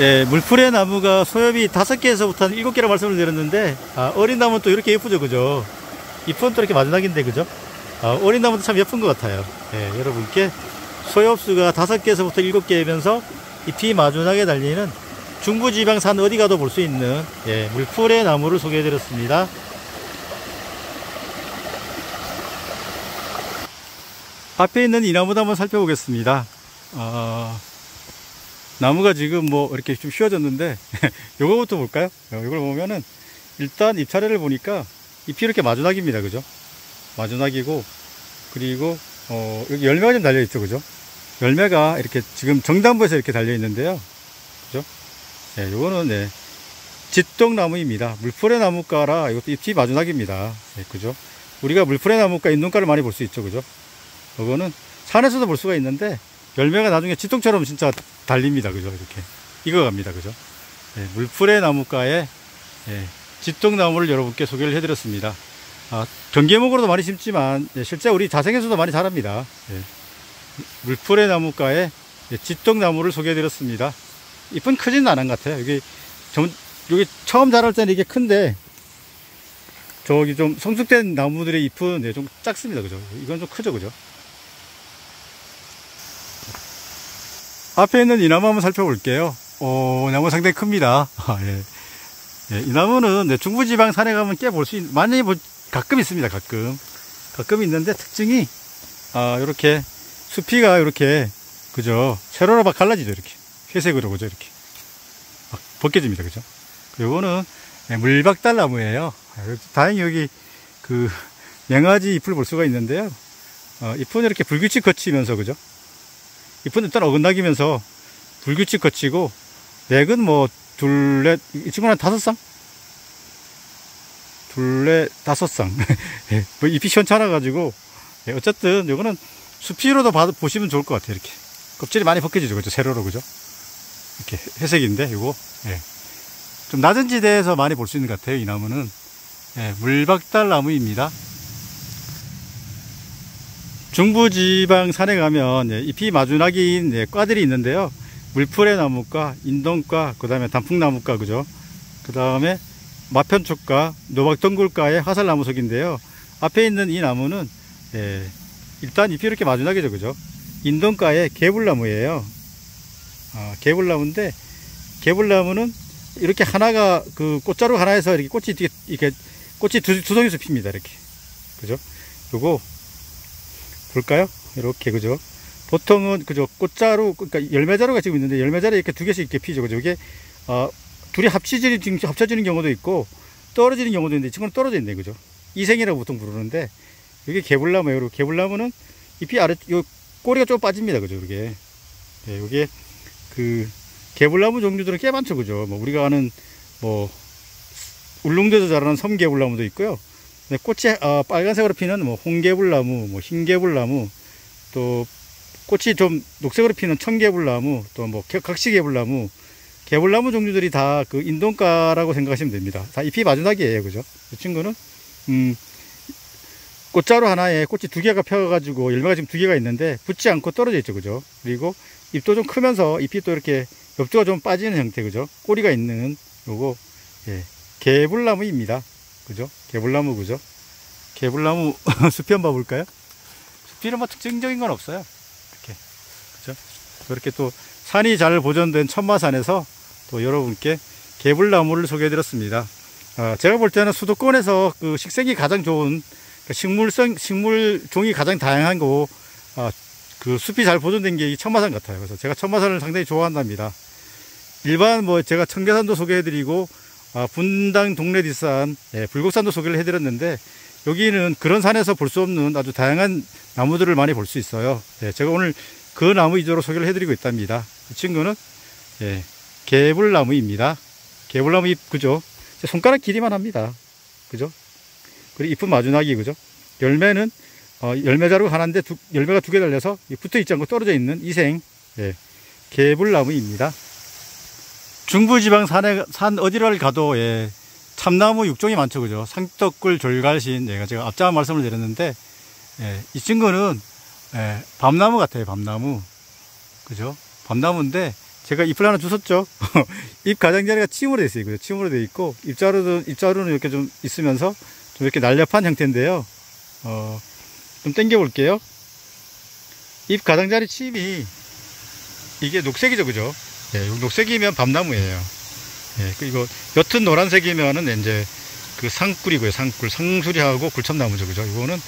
Speaker 1: 예, 물풀의 나무가 소엽이 다섯 개에서부터 한 일곱 개라 말씀을 드렸는데 아, 어린 나무는 또 이렇게 예쁘죠, 그죠? 잎은 또 이렇게 마지막인데, 그죠? 아, 어린 나무도 참 예쁜 것 같아요. 예, 여러분께 소엽수가 다섯 개에서부터 일곱 개이면서 잎이 마주나게 달리는 중부지방산 어디 가도 볼 수 있는 예, 물풀의 나무를 소개해 드렸습니다. 앞에 있는 이 나무도 한번 살펴보겠습니다. 어, 나무가 지금 뭐 이렇게 좀 휘어졌는데 요거부터 볼까요? 어, 이걸 보면은 일단 잎차례를 보니까 잎이 이렇게 마주나기입니다. 그죠? 마주나기고 그리고 어, 여기 열매가 좀 달려 있죠. 그죠? 열매가 이렇게 지금 정단부에서 이렇게 달려 있는데요. 그죠? 네, 요거는 네. 짓동나무입니다. 물풀의 나무가라 이것도 잎이 마주나기입니다. 네, 그죠? 우리가 물풀의 나무가 인눈가를 많이 볼 수 있죠. 그죠? 이거는 산에서도 볼 수가 있는데 열매가 나중에 지통처럼 진짜 달립니다. 그죠? 이렇게 익어갑니다. 그죠? 네, 물풀의 나무가에 네, 짓동나무를 여러분께 소개를 해드렸습니다. 아, 경계목으로도 많이 심지만 네, 실제 우리 자생에서도 많이 자랍니다. 네, 물풀의 나무가에 네, 짓동나무를 소개해드렸습니다. 잎은 크지는 않은 것 같아요. 여기 좀, 여기 처음 자랄 때는 이게 큰데 저기 좀 성숙된 나무들의 잎은 네, 좀 작습니다. 그죠? 이건 좀 크죠. 그죠? 앞에 있는 이 나무 한번 살펴볼게요. 오, 나무 상당히 큽니다. 아, 예. 예, 이 나무는 네, 중부지방 산에 가면 꽤 볼 수 있, 많이 볼, 가끔 있습니다. 가끔. 가끔 있는데 특징이, 아, 이렇게 수피가 이렇게, 그죠. 세로로 막 갈라지죠. 이렇게. 회색으로, 그죠. 이렇게. 막 벗겨집니다. 그죠. 요거는 네, 물박달나무예요. 아, 다행히 여기 그 맹아지 잎을 볼 수가 있는데요. 어, 잎은 이렇게 불규칙 거치면서, 그죠. 잎은 일단 어긋나기면서 불규칙 거치고 맥은 뭐 둘 넷 이 친구는 다섯 쌍 둘넷 다섯 쌍 예, 뭐 잎이 시원찮아 가지고 예, 어쨌든 이거는 수피로도 봐, 보시면 좋을 것 같아요 이렇게. 껍질이 많이 벗겨지죠. 그죠? 세로로 그죠? 이렇게 회색인데 이거. 예. 좀 낮은 지대에서 많이 볼 수 있는 것 같아요 이 나무는. 예, 물박달 나무입니다. 중부지방 산에 가면 예, 잎이 마주나기인 예, 과들이 있는데요. 물풀의 나무과, 인동과, 그 다음에 단풍나무과, 그죠? 그 다음에 마편축과, 노박덩굴과의 화살나무 속인데요. 앞에 있는 이 나무는, 예, 일단 잎이 이렇게 마주나게죠, 그죠? 인동과의 개불나무예요. 아, 개불나무인데, 개불나무는 이렇게 하나가, 그 꽃자루 하나에서 이렇게 꽃이, 이렇게, 꽃이 두, 두 송이서 핍니다, 이렇게. 그죠? 요거, 볼까요? 이렇게 그죠? 보통은 그죠 꽃자루 그러니까 열매자루가 지금 있는데 열매자루 이렇게 두 개씩 이렇게 피죠 그죠? 이게 어, 둘이 합치지 지금 합쳐지는 경우도 있고 떨어지는 경우도 있는데 지금은 떨어져 있네 그죠? 이생이라고 보통 부르는데 이게 개불나무예요. 개불나무는 잎이 아래 요 꼬리가 좀 빠집니다 그죠? 이게 네, 이게 그 개불나무 종류들은 꽤 많죠 그죠? 뭐 우리가 아는 뭐 울릉도에서 자라는 섬개불나무도 있고요. 네, 꽃이 어, 빨간색으로 피는 뭐 홍개불나무, 뭐 흰개불나무, 또 꽃이 좀 녹색으로 피는 청개불나무, 또 뭐 각시개불나무, 개불나무 종류들이 다 그 인동가라고 생각하시면 됩니다. 다 잎이 마주나기예요, 그죠? 이 친구는 음, 꽃자루 하나에 꽃이 두 개가 펴가지고 열매가 지금 두 개가 있는데 붙지 않고 떨어져 있죠, 그죠? 그리고 잎도 좀 크면서 잎이 또 이렇게 옆쪽가 좀 빠지는 형태, 그죠? 꼬리가 있는 요거 예, 개불나무입니다. 그죠? 개불나무 그죠? 개불나무 숲이 한번 봐볼까요? 숲이는 뭐 특징적인 건 없어요. 이렇게 그죠? 이렇게 또 산이 잘 보존된 천마산에서 또 여러분께 개불나무를 소개해드렸습니다. 아, 제가 볼 때는 수도권에서 그 식생이 가장 좋은 그러니까 식물성 식물 종이 가장 다양한 거, 아, 그 숲이 잘 보존된 게 이 천마산 같아요. 그래서 제가 천마산을 상당히 좋아한답니다. 일반 뭐 제가 청계산도 소개해드리고 아, 분당 동래 뒷산 예, 불곡산도 소개를 해드렸는데 여기는 그런 산에서 볼 수 없는 아주 다양한 나무들을 많이 볼 수 있어요. 예, 제가 오늘 그 나무 위주로 소개를 해드리고 있답니다. 이 친구는 예, 개불나무입니다. 개불나무 잎 그죠? 손가락 길이만 합니다. 그죠? 그리고 잎은 마주나기 그죠? 열매는 어, 열매 자루가 하나인데 두, 열매가 두 개 달려서 붙어 있지 않고 떨어져 있는 이생 예, 개불나무입니다. 중부지방 산에 산 어디를 가도 예, 참나무 육종이 많죠, 그죠? 상떡굴 졸갈신 예, 제가 앞자 말씀을 드렸는데 예, 이 친구는 예, 밤나무 같아요, 밤나무. 그죠? 밤나무인데 제가 잎을 하나 주셨죠. 잎 가장자리가 침으로 되어 있어요. 침으로 되어 있고 잎자루도 잎자루는 이렇게 좀 있으면서 좀 이렇게 날렵한 형태인데요. 어, 좀 당겨 볼게요. 잎 가장자리 침이 이게 녹색이죠, 그죠? 예, 녹색이면 밤나무예요. 예, 그리고 옅은 노란색이면은 이제 그 상꿀이고요, 상꿀. 상수리하고 굴참나무죠, 그죠? 이거는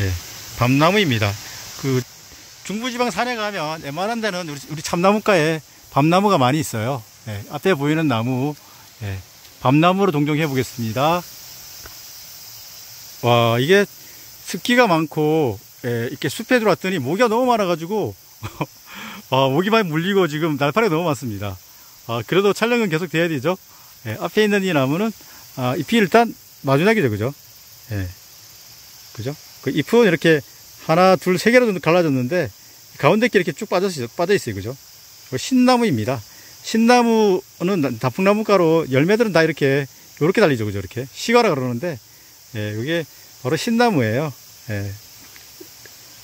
Speaker 1: 예, 밤나무입니다. 그 중부지방 산에 가면 웬만한 데는 우리, 우리 참나무가에 밤나무가 많이 있어요. 예, 앞에 보이는 나무, 예, 밤나무로 동정해 보겠습니다. 와, 이게 습기가 많고, 예, 이렇게 숲에 들어왔더니 모기가 너무 많아가지고, 아, 모기 많이 물리고 지금 날파리가 너무 많습니다. 아, 그래도 촬영은 계속 돼야 되죠. 예, 앞에 있는 이 나무는, 아, 잎이 일단 마주나기죠, 그죠? 예. 그죠? 그 잎은 이렇게 하나, 둘, 세 개로 갈라졌는데, 가운데 게 이렇게 쭉 빠져 있어요, 빠져 있어요, 그죠? 신나무입니다. 신나무는 단풍나무가로 열매들은 다 이렇게, 이렇게 달리죠, 그죠? 이렇게. 시가라 그러는데, 예, 이게 바로 신나무예요. 예.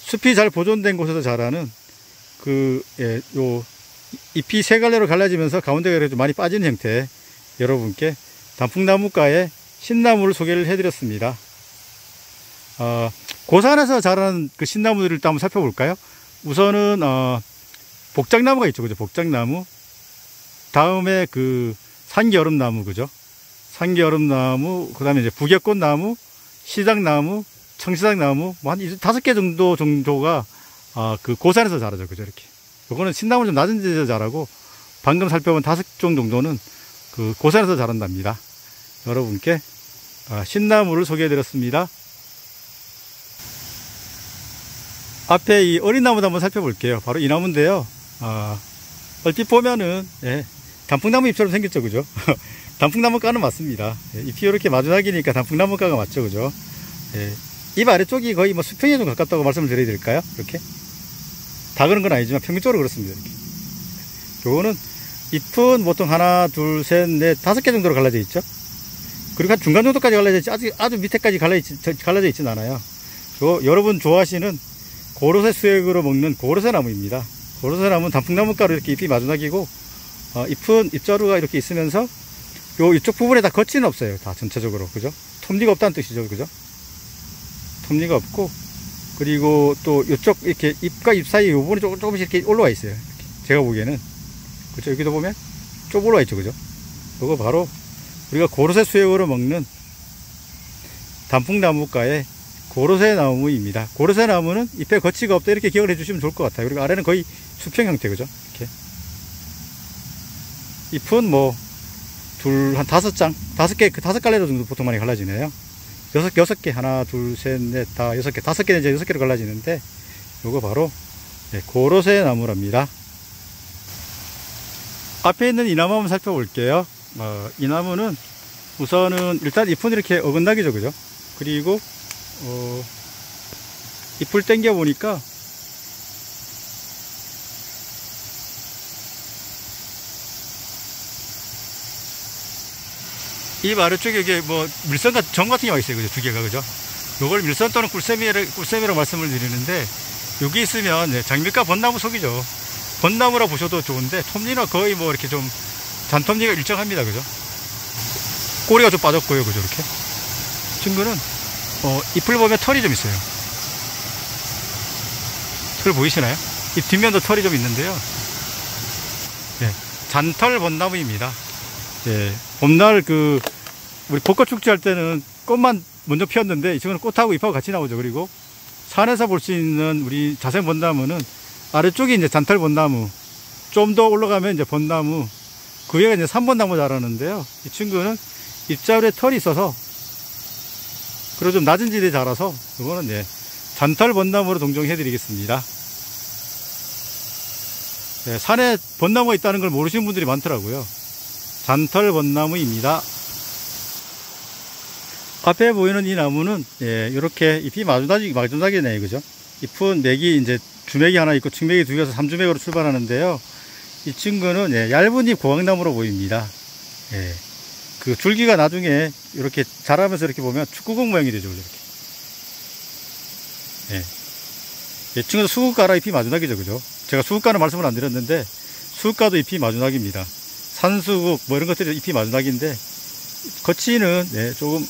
Speaker 1: 숲이 잘 보존된 곳에서 자라는 그, 예, 요, 잎이 세 갈래로 갈라지면서 가운데가 그래도 많이 빠진 형태 여러분께 단풍나무가의 신나무를 소개를 해드렸습니다. 어, 고산에서 자라는 그 신나무들을 일단 한번 살펴볼까요? 우선은 어, 복장나무가 있죠, 그죠? 복장나무. 다음에 그 산기얼음나무, 그죠? 산기얼음나무, 그 다음에 이제 북여꽃나무, 시장나무, 청시장나무, 뭐 한 다섯 개 정도 정도가 아, 그 고산에서 자라죠, 그죠? 이렇게. 요거는 신나무 좀 낮은 데서 자라고 방금 살펴본 다섯 종 정도는 그 고산에서 자란답니다. 여러분께 아, 신나무를 소개해 드렸습니다. 앞에 이 어린 나무도 한번 살펴볼게요. 바로 이 나무인데요. 아, 얼핏 보면은 예, 단풍나무 잎처럼 생겼죠, 그죠? 단풍나무가는 맞습니다. 예, 잎이 이렇게 마주나기니까 단풍나무가가 맞죠, 그죠? 예, 잎 아래쪽이 거의 뭐 수평에 좀 가깝다고 말씀을 드려야 될까요? 이렇게 다 그런 건 아니지만 평균적으로 그렇습니다. 이렇게. 요거는 잎은 보통 하나, 둘, 셋, 넷, 다섯 개 정도로 갈라져 있죠. 그리고 한 중간 정도까지 갈라져 있지 아주 아주 밑에까지 갈라져, 갈라져 있지는 않아요. 요, 여러분 좋아하시는 고로쇠 수액으로 먹는 고로쇠 나무입니다. 고로쇠 나무는 단풍나무가로 이렇게 잎이 마주나기고 어, 잎은 잎자루가 이렇게 있으면서 요 이쪽 부분에 다 거치는 없어요. 다 전체적으로 그죠? 톱니가 없다는 뜻이죠, 그죠? 톱니가 없고 그리고 또 이쪽 이렇게 잎과 잎 사이 요 부분이 조금 조금씩 이렇게 올라와 있어요. 이렇게. 제가 보기에는 그죠? 여기도 보면 쭉 올라와 있죠, 그죠? 이거 바로 우리가 고로쇠 수액으로 먹는 단풍나무가의 고로쇠 나무입니다. 고로쇠 나무는 잎에 거치가 없다 이렇게 기억을 해주시면 좋을 것 같아요. 그리고 아래는 거의 수평 형태 그죠? 이렇게 잎은 뭐 둘 한 다섯 장 다섯 개 그 다섯 갈래로 정도 보통 많이 갈라지네요. 여섯 여섯 개 하나 둘 셋 넷 다 여섯 개 다섯 개는 이제 여섯 개로 갈라지는데 요거 바로 네, 고로쇠 나무랍니다. 앞에 있는 이 나무 한번 살펴볼게요. 어, 이 나무는 우선은 일단 잎은 이렇게 어긋나기죠, 그죠? 그리고 어, 잎을 당겨 보니까 이 아래쪽에 이게 뭐 밀선 같은 정 같은 게 와 있어요, 그죠? 두 개가 그죠? 요걸 밀선 또는 꿀샘이라, 꿀샘이라고 말씀을 드리는데 여기 있으면 네, 장미과 벚나무 속이죠. 벚나무라 보셔도 좋은데 톱니는 거의 뭐 이렇게 좀 잔톱니가 일정합니다, 그죠? 꼬리가 좀 빠졌고요, 그죠? 이렇게 친구는 어, 잎을 보면 털이 좀 있어요. 털 보이시나요? 잎 뒷면도 털이 좀 있는데요. 예, 잔털 벚나무입니다. 예, 봄날 그 우리 벚꽃 축제 할 때는 꽃만 먼저 피었는데 이 친구는 꽃하고 잎하고 같이 나오죠. 그리고 산에서 볼 수 있는 우리 자생 벚나무는 아래쪽이 이제 잔털 벚나무, 좀 더 올라가면 이제 벚나무, 그 위가 이제 삼번나무 자라는데요. 이 친구는 잎자루에 털이 있어서 그리고 좀 낮은 지대에 자라서 이거는 네, 잔털 벚나무로 동정해 드리겠습니다. 네, 산에 벚나무가 있다는 걸 모르시는 분들이 많더라고요. 잔털 벚나무입니다. 앞에 보이는 이 나무는 예, 이렇게 잎이 마주나기 마주나기네요, 그죠? 잎은 맥이 이제 주맥이 하나 있고 측맥이 두 개서 삼주맥으로 출발하는데요. 이 친구는 예, 얇은 잎 고강나무로 보입니다. 예, 그 줄기가 나중에 이렇게 자라면서 이렇게 보면 축구공 모양이 되죠, 이렇게. 예. 이 친구는 수국가라 잎이 마주나기죠, 그죠? 제가 수국가는 말씀을 안 드렸는데 수국가도 잎이 마주나기입니다. 산수국 뭐 이런 것들이 잎이 마주나기인데 거치는 예, 조금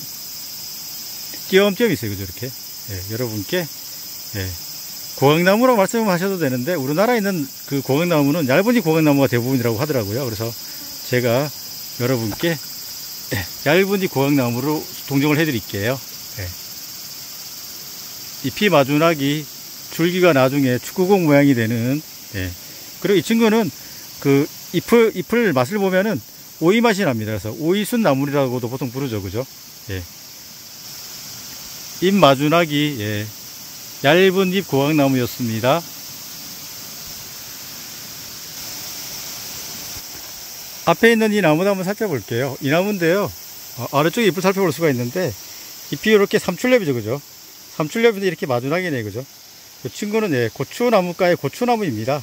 Speaker 1: 띄엄띄엄 있어요, 그죠? 이렇게. 예, 여러분께 예, 고강나무라고 말씀하셔도 되는데 우리나라에 있는 그 고강나무는 얇은 이 고강나무가 대부분이라고 하더라고요. 그래서 제가 여러분께 예, 얇은 이 고강나무로 동정을 해드릴게요. 예. 잎이 마주나기 줄기가 나중에 축구공 모양이 되는 예. 그리고 이 친구는 그 잎을 잎을 맛을 보면은 오이 맛이 납니다. 그래서 오이순 나물이라고도 보통 부르죠, 그죠? 예. 잎 마주나기 예. 얇은 잎 고강나무였습니다. 앞에 있는 이 나무도 한번 살펴볼게요. 이 나무인데요. 어, 아래쪽에 잎을 살펴볼 수가 있는데 잎이 이렇게 삼출엽이죠, 그죠? 삼출엽인데 이렇게 마주나기네, 그죠? 이 친구는 예, 고추나무가의 고추나무입니다.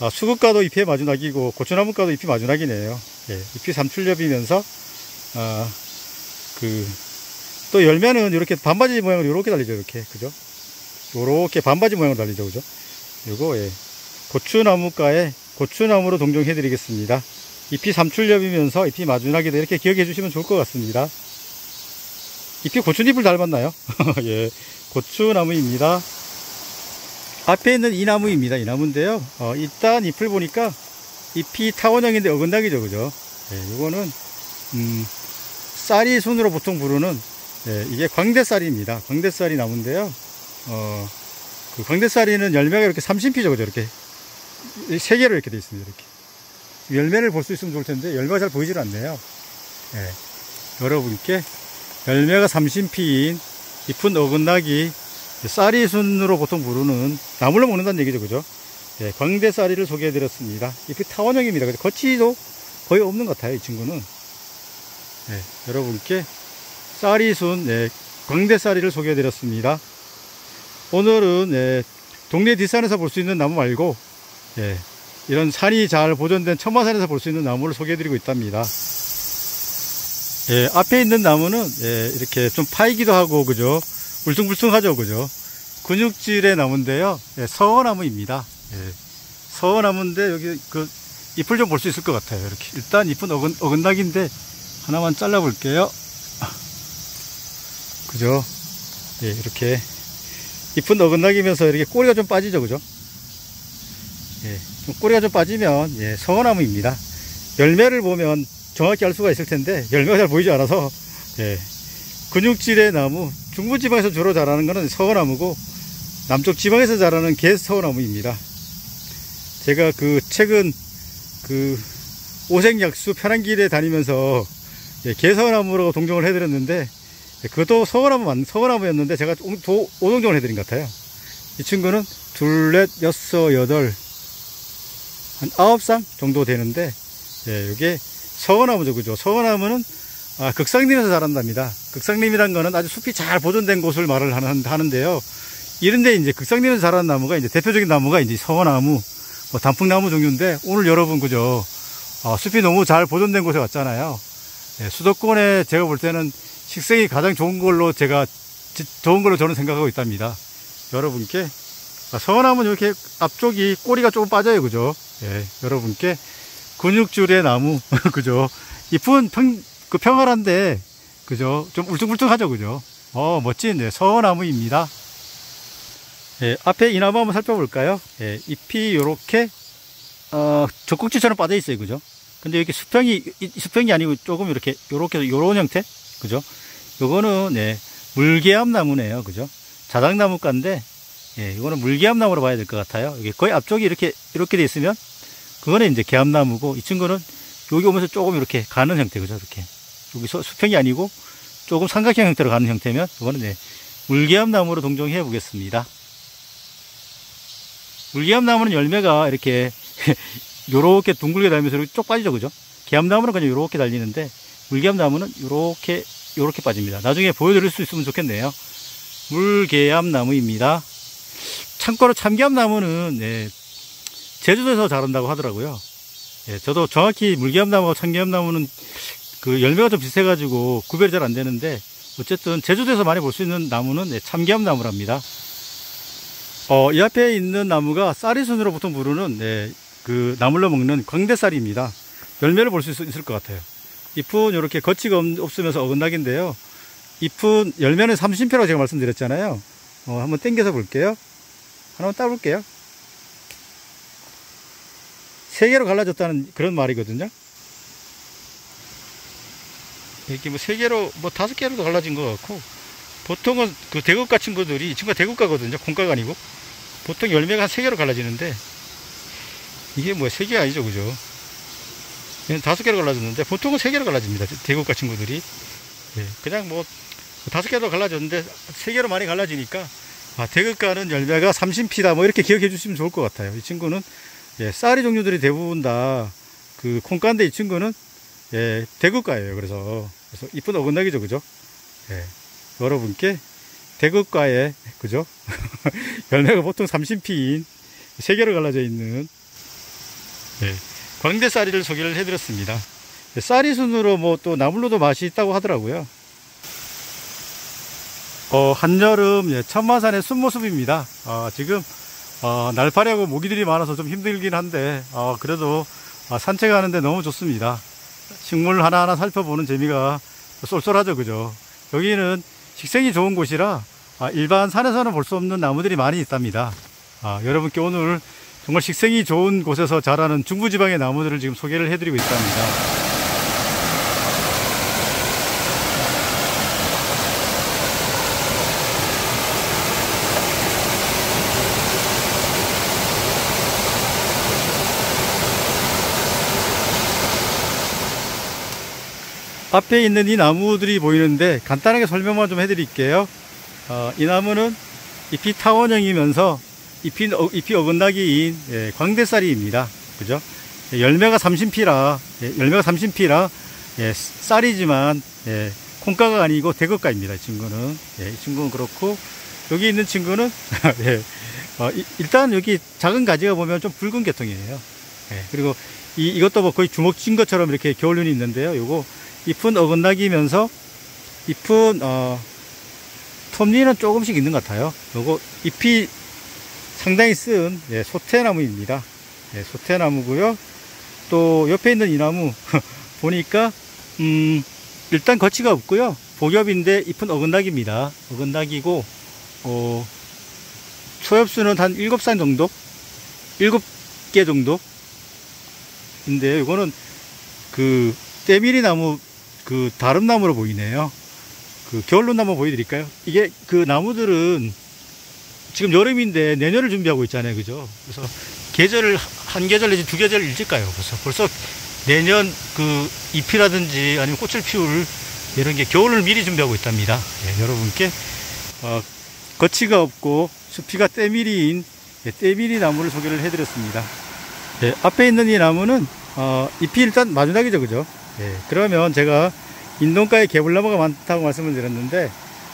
Speaker 1: 아, 수국가도 잎이 마주나기고 고추나무가도 잎이 마주나기네요. 예, 잎이 삼출엽이면서 아, 그, 또 열매는 이렇게 반바지 모양으로 이렇게 달리죠, 이렇게. 그죠? 요렇게 반바지 모양으로 달리죠, 그죠? 요거, 예. 고추나무가에 고추나무로 동정해 드리겠습니다. 잎이 삼출엽이면서 잎이 마주나기도 이렇게 기억해 주시면 좋을 것 같습니다. 잎이 고추잎을 닮았나요? 예. 고추나무입니다. 앞에 있는 이 나무입니다. 이 나무인데요. 어, 일단 잎을 보니까 잎이 타원형인데 어긋나기죠, 그죠? 예, 이거는, 음, 쌀이 순으로 보통 부르는, 예, 이게 광대쌀입니다. 광대쌀이 나무인데요. 어, 그 광대쌀이는 열매가 이렇게 삼신피죠, 그죠? 이렇게. 세 개로 이렇게 돼 있습니다, 이렇게. 열매를 볼 수 있으면 좋을 텐데, 열매가 잘 보이질 않네요. 예, 여러분께 열매가 삼신피인 잎은 어긋나기 쌀이 순으로 보통 부르는 나물로 먹는다는 얘기죠, 그죠? 예, 광대 쌀이를 소개해 드렸습니다. 잎이 타원형입니다. 그래서 거치도 거의 없는 것 같아요, 이 친구는. 예, 여러분께 쌀이 순 예, 광대 쌀이를 소개해 드렸습니다. 오늘은 예, 동네 뒷산에서 볼 수 있는 나무 말고 예, 이런 산이 잘 보존된 첨화산에서 볼 수 있는 나무를 소개해 드리고 있답니다. 예, 앞에 있는 나무는 예, 이렇게 좀 파이기도 하고 그죠? 울퉁불퉁하죠, 그죠? 근육질의 나무인데요. 예, 서어나무입니다. 예, 서어나무인데 여기 그 잎을 좀 볼 수 있을 것 같아요. 이렇게 일단 잎은 어근, 어긋나기인데 하나만 잘라 볼게요. 그죠? 예, 이렇게 잎은 어긋나기면서 이렇게 꼬리가 좀 빠지죠, 그죠? 예, 좀 꼬리가 좀 빠지면 예, 서어나무입니다. 열매를 보면 정확히 알 수가 있을 텐데 열매가 잘 보이지 않아서 예, 근육질의 나무 중부지방에서 주로 자라는 것은 서어나무고 남쪽 지방에서 자라는 개서어나무입니다. 제가 그 최근 그 오색약수 편한길에 다니면서 예, 개서어나무라고 동정을 해드렸는데 예, 그것도 서어나무 서어나무였는데 제가 도, 오동정을 해드린 것 같아요. 이 친구는 둘, 넷, 여섯, 여덟 한 아홉 쌍 정도 되는데 예, 이게 서어나무죠, 그죠? 서어나무는 아, 극상림에서 자란답니다. 극상림이란 거는 아주 숲이 잘 보존된 곳을 말을 하는, 하는데요. 이런데 이제 극상림에서 자라는 나무가 이제 대표적인 나무가 이제 서어나무, 뭐 단풍나무 종류인데 오늘 여러분 그죠? 아, 숲이 너무 잘 보존된 곳에 왔잖아요. 네, 수도권에 제가 볼 때는 식생이 가장 좋은 걸로 제가 좋은 걸로 저는 생각하고 있답니다. 여러분께 아, 서어나무는 이렇게 앞쪽이 꼬리가 조금 빠져요, 그죠? 예, 여러분께 근육줄의 나무, 그죠? 잎은 평, 그 평활한데, 그죠? 좀 울퉁불퉁하죠, 그죠? 어, 멋진 네, 서어나무입니다. 예, 앞에 이 나무 한번 살펴볼까요? 예, 잎이 요렇게, 어, 젖꼭지처럼 빠져 있어요, 그죠? 근데 이렇게 수평이, 수평이 아니고 조금 이렇게, 요렇게, 요런 형태? 그죠? 요거는, 예, 물개암 나무네요, 그죠? 자작나무가인데, 예, 이거는 물개암나무로 봐야 될 것 같아요. 이게 거의 앞쪽이 이렇게, 이렇게 돼 있으면, 그거는 이제 개암나무고, 이 친구는 여기 오면서 조금 이렇게 가는 형태, 그죠? 이렇게. 여기 수평이 아니고 조금 삼각형 형태로 가는 형태면 이거는 네, 물개암나무로 동정해 보겠습니다. 물개암나무는 열매가 이렇게 요렇게 둥글게 달면서 이렇게 쭉 빠지죠, 그죠? 개암나무는 그냥 요렇게 달리는데 물개암나무는 요렇게 요렇게 빠집니다. 나중에 보여드릴 수 있으면 좋겠네요. 물개암나무입니다. 참고로 참개암나무는 예, 제주도에서 자란다고 하더라고요. 예, 저도 정확히 물개암나무와 참개암나무는 그 열매가 좀 비슷해가지고 구별이 잘 안 되는데 어쨌든 제주도에서 많이 볼 수 있는 나무는 예, 참개암나무랍니다. 어, 이 앞에 있는 나무가 쌀이순으로 보통 부르는 예, 그 나물로 먹는 광대쌀입니다. 열매를 볼 수 있을 것 같아요. 잎은 이렇게 거치가 없으면서 어긋나긴데요. 잎은 열매는 삼신표라고 제가 말씀드렸잖아요. 어, 한번 당겨서 볼게요. 하나만 따볼게요. 세 개로 갈라졌다는 그런 말이거든요. 이렇게 뭐 세 개로, 뭐 다섯 개로도 갈라진 것 같고, 보통은 그 대국가 친구들이, 이 친구가 대국가거든요. 콩가가 아니고. 보통 열매가 한 세 개로 갈라지는데, 이게 뭐 세 개 아니죠, 그죠? 다섯 개로 갈라졌는데, 보통은 세 개로 갈라집니다. 대국가 친구들이. 예, 그냥 뭐, 다섯 개로 갈라졌는데, 세 개로 많이 갈라지니까, 아, 대극가는 열매가 삼신피다. 뭐 이렇게 기억해 주시면 좋을 것 같아요. 이 친구는 예, 쌀이 종류들이 대부분 다 그 콩가인데 이 친구는 예, 대극가예요. 그래서 그래서 이쁜 어긋나기죠, 그죠? 예, 여러분께 대극가에 그죠? 열매가 보통 삼신피인 세 개로 갈라져 있는 예, 광대 쌀이를 소개를 해드렸습니다. 예, 쌀이 순으로 뭐 또 나물로도 맛이 있다고 하더라고요. 어, 한여름 예, 천마산의 순모습입니다. 어, 지금 어, 날파리하고 모기들이 많아서 좀 힘들긴 한데 어, 그래도 어, 산책하는데 너무 좋습니다. 식물 하나하나 살펴보는 재미가 쏠쏠하죠, 그죠? 여기는 식생이 좋은 곳이라 아, 일반 산에서는 볼 수 없는 나무들이 많이 있답니다. 아, 여러분께 오늘 정말 식생이 좋은 곳에서 자라는 중부지방의 나무들을 지금 소개를 해드리고 있답니다. 앞에 있는 이 나무들이 보이는데 간단하게 설명만 좀 해드릴게요. 어, 이 나무는 잎이 타원형이면서 잎이, 어, 잎이 어긋나기인 예, 광대쌀이입니다. 그죠? 예, 열매가 삼신피라, 예, 열매가 삼신피라, 예, 쌀이지만, 예, 콩가가 아니고 대것가입니다. 이 친구는. 예, 이 친구는 그렇고, 여기 있는 친구는, 예, 어, 이, 일단 여기 작은 가지가 보면 좀 붉은 계통이에요. 예, 그리고 이, 이것도 뭐 거의 주먹진 것처럼 이렇게 겨울눈이 있는데요. 요거 잎은 어긋나기면서 잎은 어, 톱니는 조금씩 있는 것 같아요. 요거 잎이 상당히 쓴 예, 소태나무입니다. 예, 소태나무고요. 또 옆에 있는 이 나무 보니까 음, 일단 거치가 없고요. 복엽인데 잎은 어긋나기입니다. 어긋나기고 어, 초엽수는 한 7살 정도? 7개 정도? 인데 이거는 그 때밀이 나무 그 다름나무로 보이네요. 그 겨울론 나무 보여드릴까요? 이게 그 나무들은 지금 여름인데 내년을 준비하고 있잖아요. 그죠? 그래서 계절을 한 계절 내지 두 계절 일찍 가요. 그래서 벌써 내년 그 잎이라든지 아니면 꽃을 피울 이런 게 겨울을 미리 준비하고 있답니다. 예, 여러분께 어, 거치가 없고 수피가 때밀이인 예, 때밀이 나무를 소개를 해드렸습니다. 예, 앞에 있는 이 나무는 어, 잎이 일단 마지막이죠, 그죠? 예, 그러면 제가 인동가에 개불나무가 많다고 말씀을 드렸는데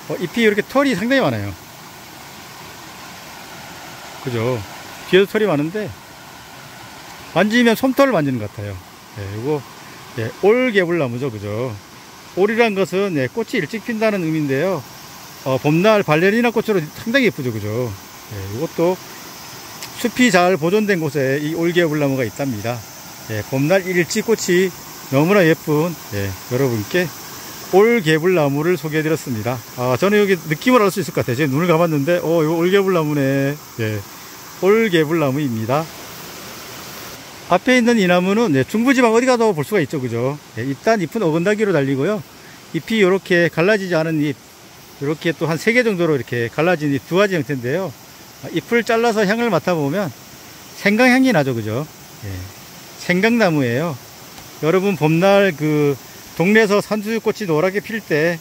Speaker 1: 어, 잎이 이렇게 털이 상당히 많아요. 그죠? 뒤에도 털이 많은데 만지면 솜털을 만지는 것 같아요. 예, 이거 예, 올개불나무죠, 그죠? 올이란 것은 예, 꽃이 일찍 핀다는 의미인데요. 어, 봄날 발레리나 꽃으로 상당히 예쁘죠, 그죠? 예, 이것도 숲이 잘 보존된 곳에 이 올개불나무가 있답니다. 예, 봄날 일찍 꽃이 너무나 예쁜 예, 여러분께 올개불나무를 소개해 드렸습니다. 아, 저는 여기 느낌을 알 수 있을 것 같아요. 제 눈을 감았는데 어 이거 올개불나무네. 예, 올개불나무입니다. 앞에 있는 이 나무는 예, 중부지방 어디 가도 볼 수가 있죠 그죠? 예, 일단 잎은 어건다기로 달리고요. 잎이 이렇게 갈라지지 않은 잎 이렇게 또 한 세 개 정도로 이렇게 갈라진 잎 두 가지 형태인데요. 아, 잎을 잘라서 향을 맡아보면 생강향이 나죠 그죠? 예, 생강나무예요 여러분 봄날 그 동네에서 산수유꽃이 노랗게 필 때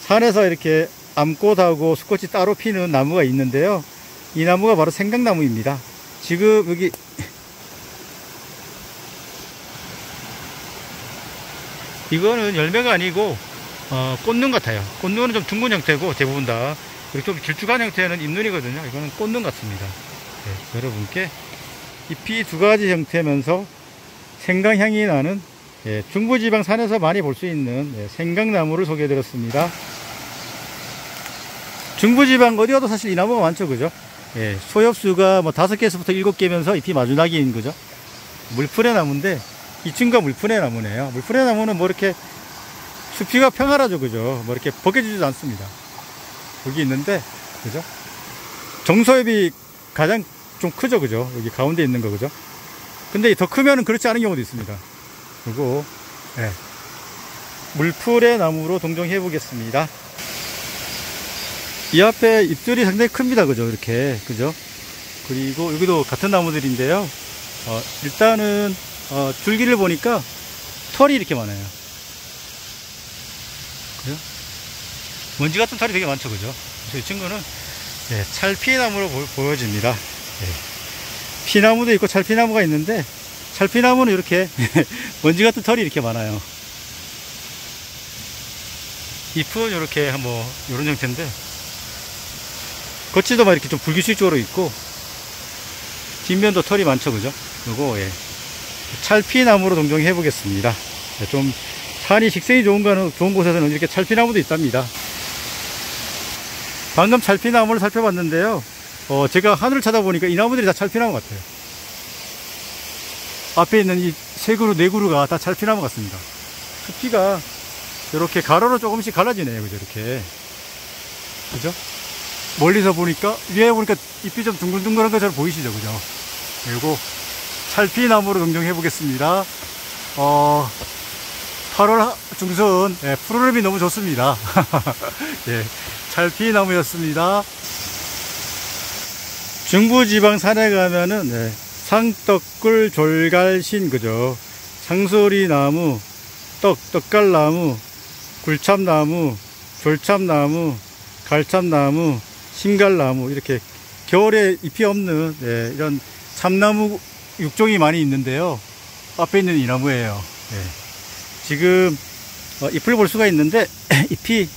Speaker 1: 산에서 이렇게 암꽃하고 수꽃이 따로 피는 나무가 있는데요. 이 나무가 바로 생강나무입니다. 지금 여기 이거는 열매가 아니고 어, 꽃눈 같아요. 꽃눈은 좀 둥근 형태고 대부분 다 그리고 좀 길쭉한 형태는 잎눈이거든요. 이거는 꽃눈 같습니다. 네, 여러분께 잎이 두 가지 형태면서 생강향이 나는 예, 중부지방 산에서 많이 볼 수 있는 예, 생강나무를 소개해 드렸습니다. 중부지방 어디 가도 사실 이 나무가 많죠, 그죠? 예, 소엽수가 뭐 다섯 개에서부터 일곱 개면서 잎이 마주나기인 거죠. 물풀의 나무인데 이 친구가 물풀의 나무네요. 물풀의 나무는 뭐 이렇게 숲이가 평화라죠, 그죠? 뭐 이렇게 벗겨지지도 않습니다. 여기 있는데, 그죠? 정소엽이 가장 좀 크죠, 그죠? 여기 가운데 있는 거, 그죠? 근데 더 크면은 그렇지 않은 경우도 있습니다. 그리고, 예. 물풀의 나무로 동정해 보겠습니다. 이 앞에 잎들이 상당히 큽니다, 그죠? 이렇게, 그죠? 그리고 여기도 같은 나무들인데요. 어, 일단은, 어, 줄기를 보니까 털이 이렇게 많아요. 그죠? 먼지 같은 털이 되게 많죠, 그죠? 이 친구는 예, 찰피나무로 보, 여집니다 예. 피나무도 있고 찰피나무가 있는데 찰피나무는 이렇게 먼지 같은 털이 이렇게 많아요. 잎은 이렇게 뭐 이런 형태인데 겉지도 막 이렇게 좀 불규칙적으로 있고 뒷면도 털이 많죠, 그죠? 그리고 예. 찰피나무로 동정해 보겠습니다. 예, 좀 산이 식생이 좋은 거는 좋은 곳에서는 이렇게 찰피나무도 있답니다. 방금 찰피나무를 살펴봤는데요. 어, 제가 하늘을 쳐다보니까 이 나무들이 다 찰피나무 같아요. 앞에 있는 이 세 그루, 네 그루가 다 찰피나무 같습니다. 숲이가 이렇게 가로로 조금씩 갈라지네요. 그죠? 이렇게. 그죠? 멀리서 보니까, 위에 보니까 잎이 좀 둥글둥글한 거잘 보이시죠? 그죠? 그리고 찰피나무로 긍정해 보겠습니다. 어, 8월 중순, 예, 푸르름이 너무 좋습니다. 예, 찰피나무였습니다. 중부지방 산에 가면은 네, 상떡굴 졸갈신 그죠 상소리나무 떡 떡갈나무 굴참나무 졸참나무 갈참나무 신갈나무 이렇게 겨울에 잎이 없는 네, 이런 참나무 육종이 많이 있는데요 앞에 있는 이 나무예요 네. 지금 어, 잎을 볼 수가 있는데 잎이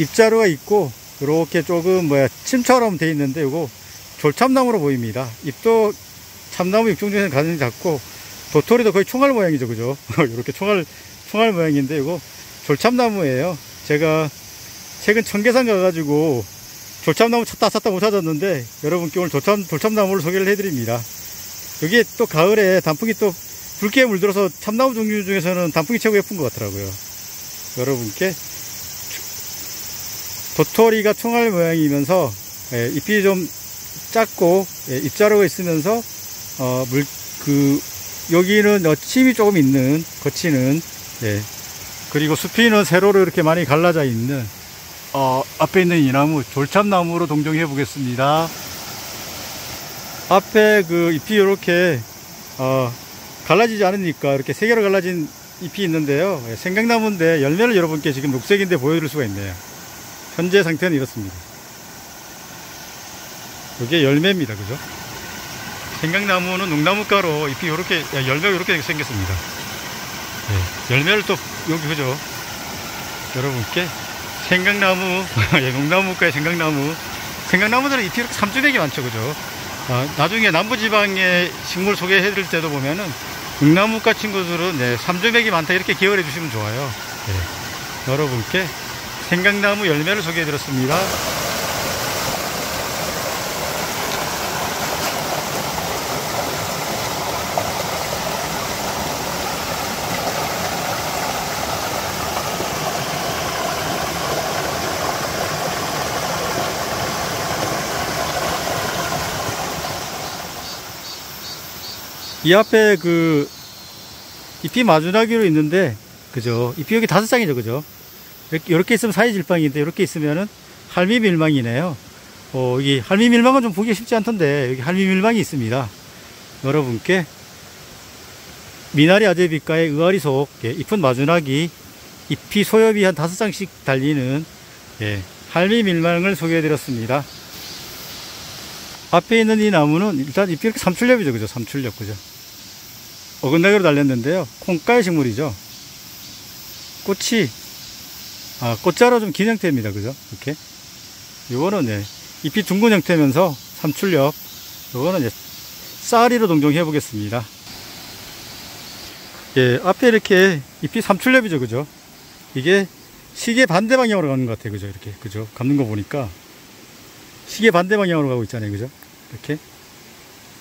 Speaker 1: 잎자루가 있고 이렇게 조금 뭐야 침처럼 돼 있는데 이거 졸참나무로 보입니다. 잎도 참나무 육종 중에는 가장 작고 도토리도 거의 총알 모양이죠, 그죠? 이렇게 총알 총알 모양인데 이거 졸참나무예요. 제가 최근 청계산 가가지고 졸참나무 찾다 찾다 못 찾았는데 여러분께 오늘 졸참 졸참나무를 소개를 해드립니다. 여기에 또 가을에 단풍이 또 붉게 물들어서 참나무 종류 중에서는 단풍이 최고 예쁜 것 같더라고요. 여러분께 도토리가 총알 모양이면서 예, 잎이 좀 작고 예, 입자루가 있으면서 어, 물 그 여기는 어, 침이 조금 있는 거치는 예. 그리고 숲이는 세로로 이렇게 많이 갈라져 있는 어, 앞에 있는 이 나무 졸참나무로 동정해 보겠습니다. 앞에 그 잎이 이렇게 어, 갈라지지 않으니까 이렇게 세 개로 갈라진 잎이 있는데요. 예, 생강나무인데 열매를 여러분께 지금 녹색인데 보여드릴 수가 있네요. 현재 상태는 이렇습니다. 이게 열매입니다. 그죠? 생강나무는 농나무가로 잎이 이렇게, 열매가 이렇게 생겼습니다. 네, 열매를 또, 여기, 그죠? 여러분께 생강나무, 예, 농나무가의 생강나무. 생강나무들은 잎이 이렇게 삼주백이 많죠. 그죠? 아, 나중에 남부지방의 식물 소개해 드릴 때도 보면은 농나무가 친구들은 네, 삼주백이 많다 이렇게 기억을 해 주시면 좋아요. 네, 여러분께 생강나무 열매를 소개해 드렸습니다. 이 앞에 그 잎이 마주나기로 있는데 그죠? 잎이 여기 다섯 장이죠 그죠? 이렇게, 이렇게 있으면 사이질방인데 이렇게 있으면은 할미밀망이네요. 어, 여기 할미밀망은 좀 보기 쉽지 않던데 여기 할미밀망이 있습니다. 여러분께 미나리 아재빛가의 의아리 속 예, 잎은 마주나기 잎이 소엽이 한 다섯 장씩 달리는 예, 할미밀망을 소개해 드렸습니다. 앞에 있는 이 나무는 일단 잎이 이렇게 삼출엽이죠 그죠? 삼출엽 그죠 어긋나기로 달렸는데요. 콩가의 식물이죠. 꽃이 아, 꽃자로 좀 긴 형태입니다. 그죠? 이렇게. 요거는 예, 잎이 둥근 형태면서 삼출엽. 요거는 예, 쌀이로 동정해 보겠습니다. 예, 앞에 이렇게 잎이 삼출엽이죠. 그죠? 이게 시계 반대 방향으로 가는 것 같아요. 그죠? 이렇게. 그죠? 감는 거 보니까 시계 반대 방향으로 가고 있잖아요. 그죠? 이렇게.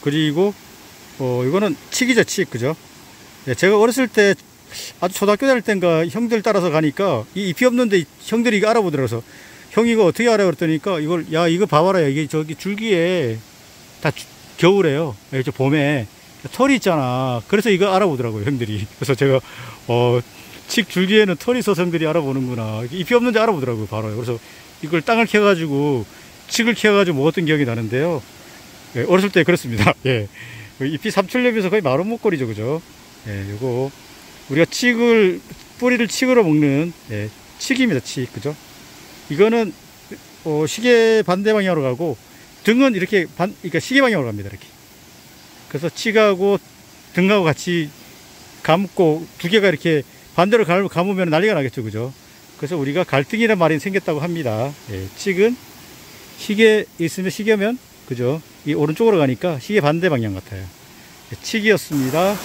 Speaker 1: 그리고 어, 이거는 칙이죠. 칙. 그죠? 예, 제가 어렸을 때 아주 초등학교 다닐 땐가 형들 따라서 가니까 이 잎이 없는데 형들이 이거 알아보더라서 형 이거 어떻게 알아요? 그랬더니까 이걸 야 이거 봐봐라 이게 저기 줄기에 다 주- 겨울에요. 예, 저 봄에 털이 있잖아. 그래서 이거 알아보더라고요 형들이. 그래서 제가 어칙 줄기에는 털이 있어서 형들이 알아보는구나. 잎이 없는데 알아보더라고요 바로. 그래서 이걸 땅을 캐가지고 칙을 캐가지고 먹었던 기억이 나는데요. 예, 어렸을 때 그랬습니다. 예. 잎이 삼출엽에서 거의 마름 목걸이죠, 그죠? 예, 요거 우리가 칡을 뿌리를 칡으로 먹는 예, 칡입니다. 칡 그죠? 이거는 어, 시계 반대 방향으로 가고 등은 이렇게 반 그러니까 시계 방향으로 갑니다. 이렇게. 그래서 칡하고 등하고 같이 감고 두 개가 이렇게 반대로 감- 감으면 난리가 나겠죠. 그죠? 그래서 우리가 갈등이라는 말이 생겼다고 합니다. 예, 칡은 시계 있으면 시계면 그죠? 이 오른쪽으로 가니까 시계 반대 방향 같아요. 예, 칡이었습니다.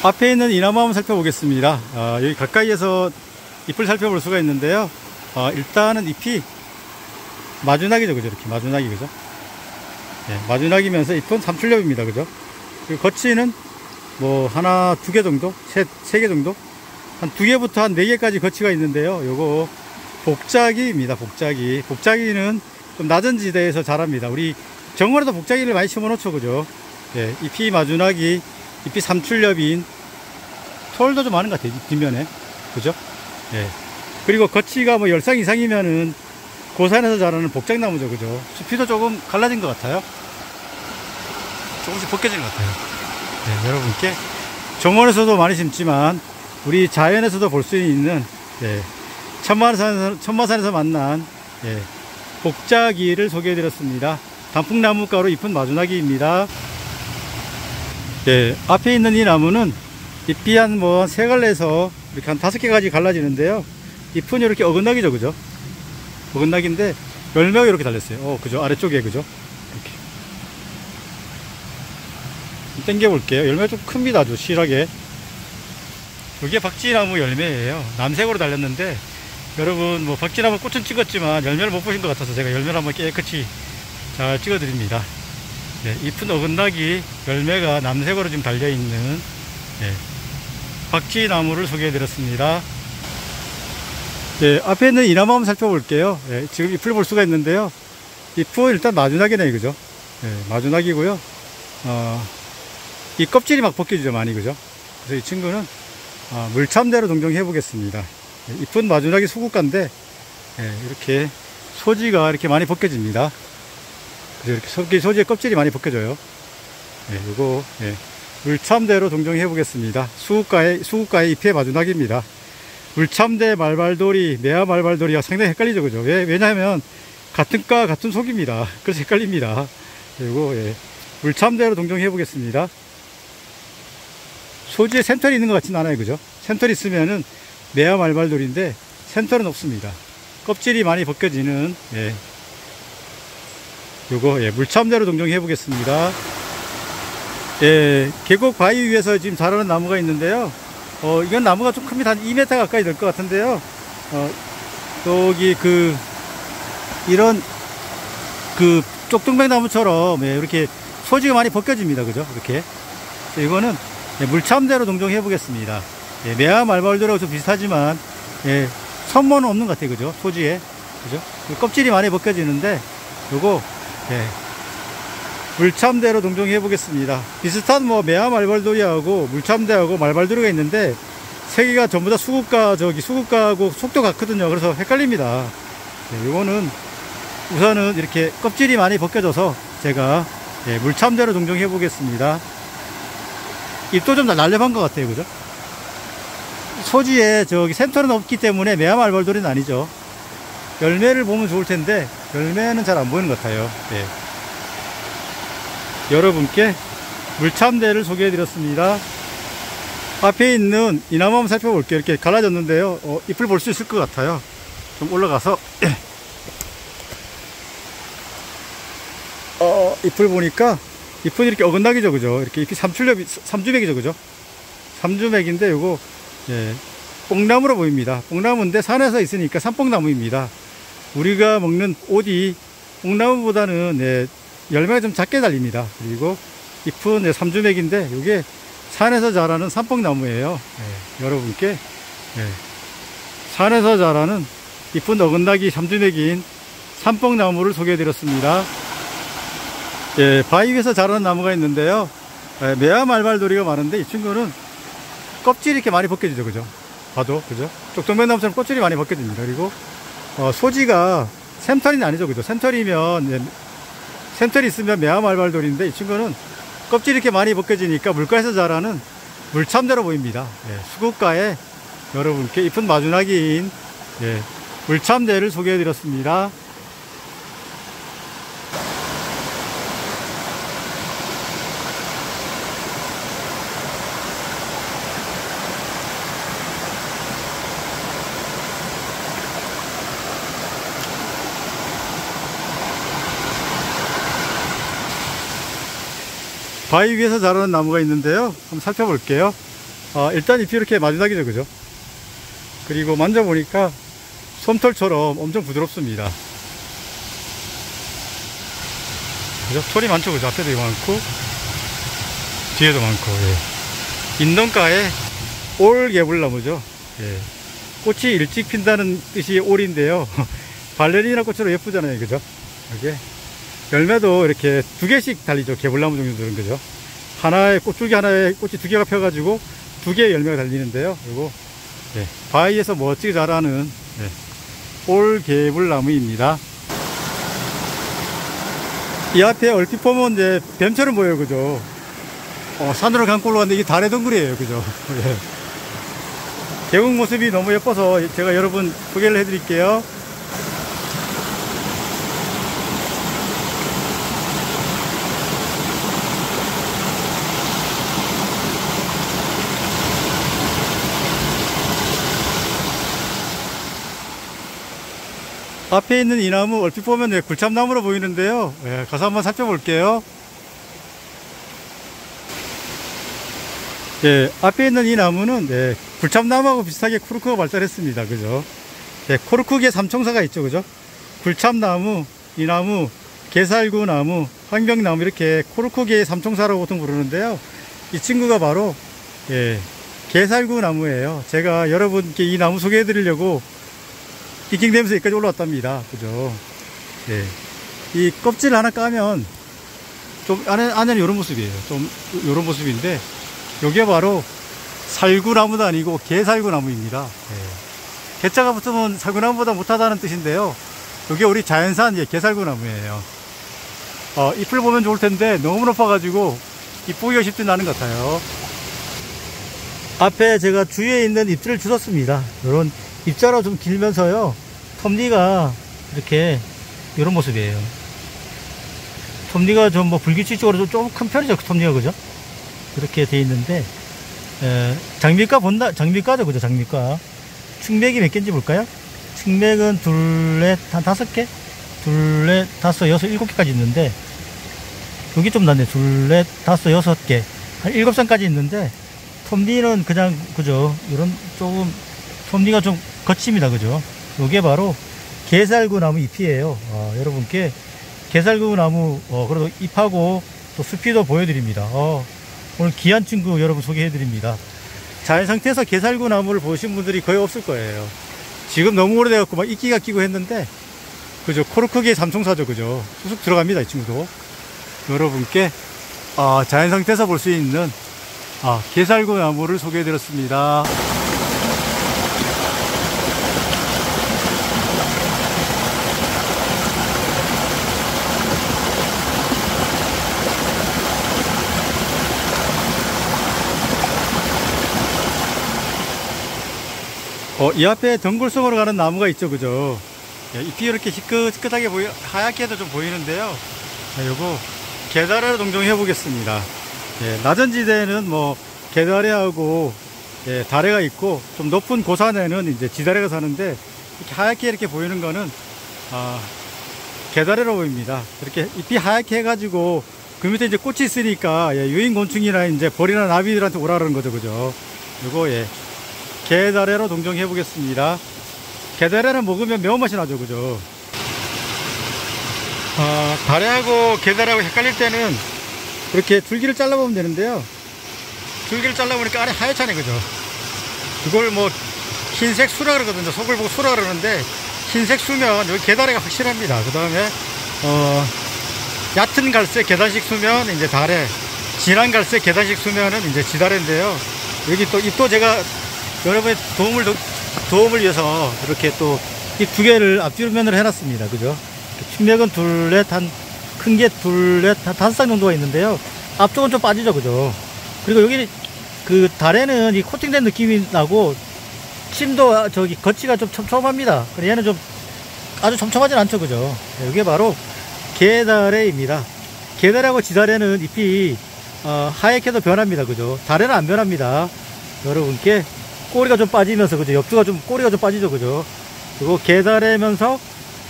Speaker 1: 앞에 있는 이나무 한번 살펴보겠습니다. 아, 여기 가까이에서 잎을 살펴볼 수가 있는데요. 아, 일단은 잎이 마주나기죠, 그죠? 이렇게 마주나기, 그죠? 네, 마주나기면서 잎은 삼출엽입니다, 그죠? 그리고 거치는 뭐 하나, 두 개 정도, 세, 세 개 정도, 한 두 개부터 한 네 개까지 거치가 있는데요. 요거 복자기입니다, 복자기. 복자기는 좀 낮은 지대에서 자랍니다. 우리 정원에도 복자기를 많이 심어놓죠, 그죠? 네, 잎이 마주나기, 잎이 삼출엽인 털도 좀 많은 것 같아요. 잎 뒷면에. 그죠? 예. 그리고 거치가 뭐 열상 이상이면은 고산에서 자라는 복장나무죠. 그죠? 수피도 조금 갈라진 것 같아요. 조금씩 벗겨진 것 같아요. 네, 여러분께 정원에서도 많이 심지만 우리 자연에서도 볼 수 있는 예, 천마산에서, 천마산에서 만난 예, 복자기를 소개해 드렸습니다. 단풍나무가로 이쁜 마주나기입니다. 예, 앞에 있는 이 나무는 잎이 한뭐세 갈래에서 이렇게 한 다섯 개까지 갈라지는데요. 잎은 이렇게 어긋나기죠, 그죠? 어긋나기인데 열매가 이렇게 달렸어요. 어, 그죠? 아래쪽에 그죠? 이렇게. 좀 당겨 볼게요. 열매가 좀 큽니다, 아주 실하게. 이게 박쥐나무 열매예요. 남색으로 달렸는데 여러분 뭐 박쥐나무 꽃은 찍었지만 열매를 못 보신 것 같아서 제가 열매를 한번 깨끗이 잘 찍어 드립니다. 네, 잎은 어긋나기 열매가 남색으로 지금 달려있는 예, 박쥐나무를 소개해 드렸습니다. 예, 앞에 있는 이나무 한번 살펴볼게요. 예, 지금 잎을 볼 수가 있는데요. 잎은 일단 마주나기네, 그죠? 예, 마주나기고요. 어, 이 껍질이 막 벗겨지죠, 많이, 그죠? 그래서 이 친구는 아, 물참대로 동정해 보겠습니다. 예, 잎은 마주나기 수국가인데 예, 이렇게 소지가 이렇게 많이 벗겨집니다. 그래서 이렇게 소지, 소지의 껍질이 많이 벗겨져요. 예, 요거, 예, 물참대로 동정해 보겠습니다. 수국가의, 수국가의 잎의 마주나기입니다. 물참대 말발돌이, 매화 말발돌이가 상당히 헷갈리죠, 그죠? 왜, 왜냐하면, 같은 과, 같은 속입니다. 그래서 헷갈립니다. 그리고, 예, 물참대로 동정해 보겠습니다. 소지에 센터리 있는 것 같진 않아요, 그죠? 센터리 있으면은 매화 말발돌인데, 센터는 없습니다. 껍질이 많이 벗겨지는, 예, 요거, 예, 물참대로 동정해 보겠습니다. 예, 계곡 바위 위에서 지금 자라는 나무가 있는데요. 어, 이건 나무가 좀 큽니다. 한 2m 가까이 될 것 같은데요. 어, 여기 그, 이런, 그, 쪽등백 나무처럼, 예, 이렇게 소지가 많이 벗겨집니다. 그죠? 이렇게. 이거는 예, 물참대로 동정해 보겠습니다. 예, 매화 말벌들하고 좀 비슷하지만, 예, 선모는 없는 것 같아요. 그죠? 소지에. 그죠? 그 껍질이 많이 벗겨지는데, 요거, 예, 물참대로 동정해 보겠습니다. 비슷한 뭐 매화 말발돌이하고 물참대하고 말발돌이가 있는데 세 개가 전부 다 수국가 저기 수국가하고 속도 같거든요. 그래서 헷갈립니다. 네, 이거는 우선은 이렇게 껍질이 많이 벗겨져서 제가 예, 물참대로 동정해 보겠습니다. 잎도 좀 날렵한 것 같아요, 그죠? 토지에 저기 센터는 없기 때문에 매화말벌돌이는 아니죠. 열매를 보면 좋을 텐데 열매는 잘 안 보이는 것 같아요. 예. 여러분께 물참대를 소개해 드렸습니다. 앞에 있는 이 나무 한번 살펴볼게요. 이렇게 갈라졌는데요. 어, 잎을 볼 수 있을 것 같아요. 좀 올라가서 어, 잎을 보니까 잎은 이렇게 어긋나기죠, 그죠? 이렇게 잎이 삼출렵, 삼주맥이죠, 그죠? 삼주맥인데 요거 예, 뽕나무로 보입니다. 뽕나무인데 산에서 있으니까 산뽕나무입니다. 우리가 먹는 오디 뽕나무보다는 예, 열매가 좀 작게 달립니다. 그리고 잎은 예, 삼주맥인데 이게 산에서 자라는 산뽕나무예요. 예, 여러분께 예, 산에서 자라는 이쁜 어긋나기 삼주맥인 산뽕나무를 소개해드렸습니다. 예, 바위 위에서 자라는 나무가 있는데요. 예, 매화 말발돌이가 많은데 이 친구는 껍질이 이렇게 많이 벗겨지죠, 그죠? 봐도, 그죠? 쪽동백나무처럼 껍질이 많이 벗겨집니다. 그리고 어, 소지가 샘털이 아니죠, 그죠? 샘털이면 예, 샘털이 있으면 매화 말발돌인데 이 친구는 껍질이 이렇게 많이 벗겨지니까 물가에서 자라는 물참대로 보입니다. 예, 수국가에 여러분께 이쁜 마주나기인 예, 물참대를 소개해 드렸습니다. 바위 위에서 자라는 나무가 있는데요. 한번 살펴볼게요. 아, 일단 잎이 이렇게 마주나기죠, 그죠? 그리고 만져보니까 솜털처럼 엄청 부드럽습니다. 그죠? 털이 많죠, 그죠? 앞에도 많고, 뒤에도 많고, 예. 인동가에 올개불나무죠. 예. 꽃이 일찍 핀다는 뜻이 올인데요. 발레리나 꽃으로 예쁘잖아요, 그죠? 이게 열매도 이렇게 두 개씩 달리죠. 개불나무 종류들은 그죠. 하나의 꽃줄기 하나에 꽃이 두 개가 펴가지고 두 개의 열매가 달리는데요. 그리고 네, 바위에서 멋지게 자라는 네, 올개불나무입니다. 이 앞에 얼핏 보면 이제 뱀처럼 보여요. 그죠. 어, 산으로 감고 올라왔는데 이게 달의 덩굴이에요. 그죠. 예. 개국 모습이 너무 예뻐서 제가 여러분 소개를 해드릴게요. 앞에 있는 이 나무 얼핏 보면 네, 굴참나무로 보이는데요. 네, 가서 한번 살펴볼게요. 예, 앞에 있는 이 나무는 네, 굴참나무하고 비슷하게 코르크가 발달했습니다. 그죠? 네, 코르크계 삼총사가 있죠. 그죠? 굴참나무, 이 나무, 개살구나무, 황병나무 이렇게 코르크계의 삼총사라고 보통 부르는데요. 이 친구가 바로 예, 개살구나무예요. 제가 여러분께 이 나무 소개해 드리려고 낑낑대면서 여기까지 올라왔답니다. 그죠? 예. 이 껍질 하나 까면 좀 안에, 안에는 이런 모습이에요. 좀 이런 모습인데 요게 바로 살구나무도 아니고 개살구나무입니다. 예. 개자가 붙으면 살구나무보다 못하다는 뜻인데요. 요게 우리 자연산 예, 개살구나무예요. 어, 잎을 보면 좋을 텐데 너무 높아가지고 잎 보기가 쉽지 않은 것 같아요. 앞에 제가 주위에 있는 잎들을 주웠습니다. 이런 입자로 좀 길면서요 톱니가 이렇게 이런 모습이에요. 톱니가 좀 뭐 불규칙적으로 좀 큰 편이죠 톱니가 그죠? 이렇게 돼 있는데 에, 장미과 본다 장미과죠 그죠 장미과. 측맥이 몇 개인지 볼까요? 측맥은 둘넷한 다섯 개? 둘넷 다섯 여섯 일곱 개까지 있는데 여기 좀 낫네. 둘넷 다섯 여섯 개한 일곱 장까지 있는데 톱니는 그냥 그죠? 이런 조금 톱니가 좀 거칩니다. 그죠? 이게 바로 게살구 나무 잎이에요. 어, 여러분께 게살구 나무, 어, 그래도 잎하고 또 숲이도 보여드립니다. 어, 오늘 귀한 친구 여러분 소개해드립니다. 자연 상태에서 게살구 나무를 보신 분들이 거의 없을 거예요. 지금 너무 오래돼갖고 막 이끼가 끼고 했는데, 그죠? 코르크계 삼총사죠. 그죠? 쑥쑥 들어갑니다. 이 친구도. 여러분께, 아, 자연 상태에서 볼 수 있는, 아, 게살구 나무를 소개해드렸습니다. 어, 이 앞에 덩굴성으로 가는 나무가 있죠, 그죠? 예, 잎이 이렇게 희끗희끗하게 보여, 하얗게도 좀 보이는데요. 자, 요거, 계다래로 동정해 보겠습니다. 예, 낮은 지대는 뭐, 계다래하고, 예, 다래가 있고, 좀 높은 고산에는 이제 지다래가 사는데, 이렇게 하얗게 이렇게 보이는 거는, 아, 계다래로 보입니다. 이렇게 잎이 하얗게 해가지고, 그 밑에 이제 꽃이 있으니까, 예, 유인곤충이나 이제 벌이나 나비들한테 오라 그러는 거죠, 그죠? 요거, 예, 게다래로 동정해 보겠습니다. 게다래는 먹으면 매운맛이 나죠, 그죠? 아, 다래하고 게다래하고 헷갈릴 때는 이렇게 줄기를 잘라보면 되는데요. 줄기를 잘라보니까 안에 하얗잖아요, 그죠? 그걸 뭐 흰색 수라 그러거든요. 속을 보고 수라 그러는데 흰색 수면 여기 게다래가 확실합니다. 그 다음에 어, 얕은 갈색 계단식 수면 이제 다래, 진한 갈색 계단식 수면은 이제 지다래인데요. 여기 또 잎도 제가 여러분의 도움을 도움을 위해서 이렇게 또 이 두 개를 앞뒤면으로 해놨습니다. 그죠? 측면은 둘, 넷, 한, 큰 게 둘, 넷, 한 다섯 쌍 정도가 있는데요. 앞쪽은 좀 빠지죠. 그죠? 그리고 여기 그 달에는 이 코팅된 느낌이 나고 침도 저기 거치가 좀 촘촘합니다. 그래 얘는 좀 아주 촘촘하진 않죠. 그죠? 이게 바로 게다래입니다. 게다래하고 지다래는 잎이 어, 하얗게도 변합니다. 그죠? 달에는 안 변합니다. 여러분께 꼬리가 좀 빠지면서 그죠? 옆주가 좀 꼬리가 좀 빠지죠 그죠? 그리고 게다래면서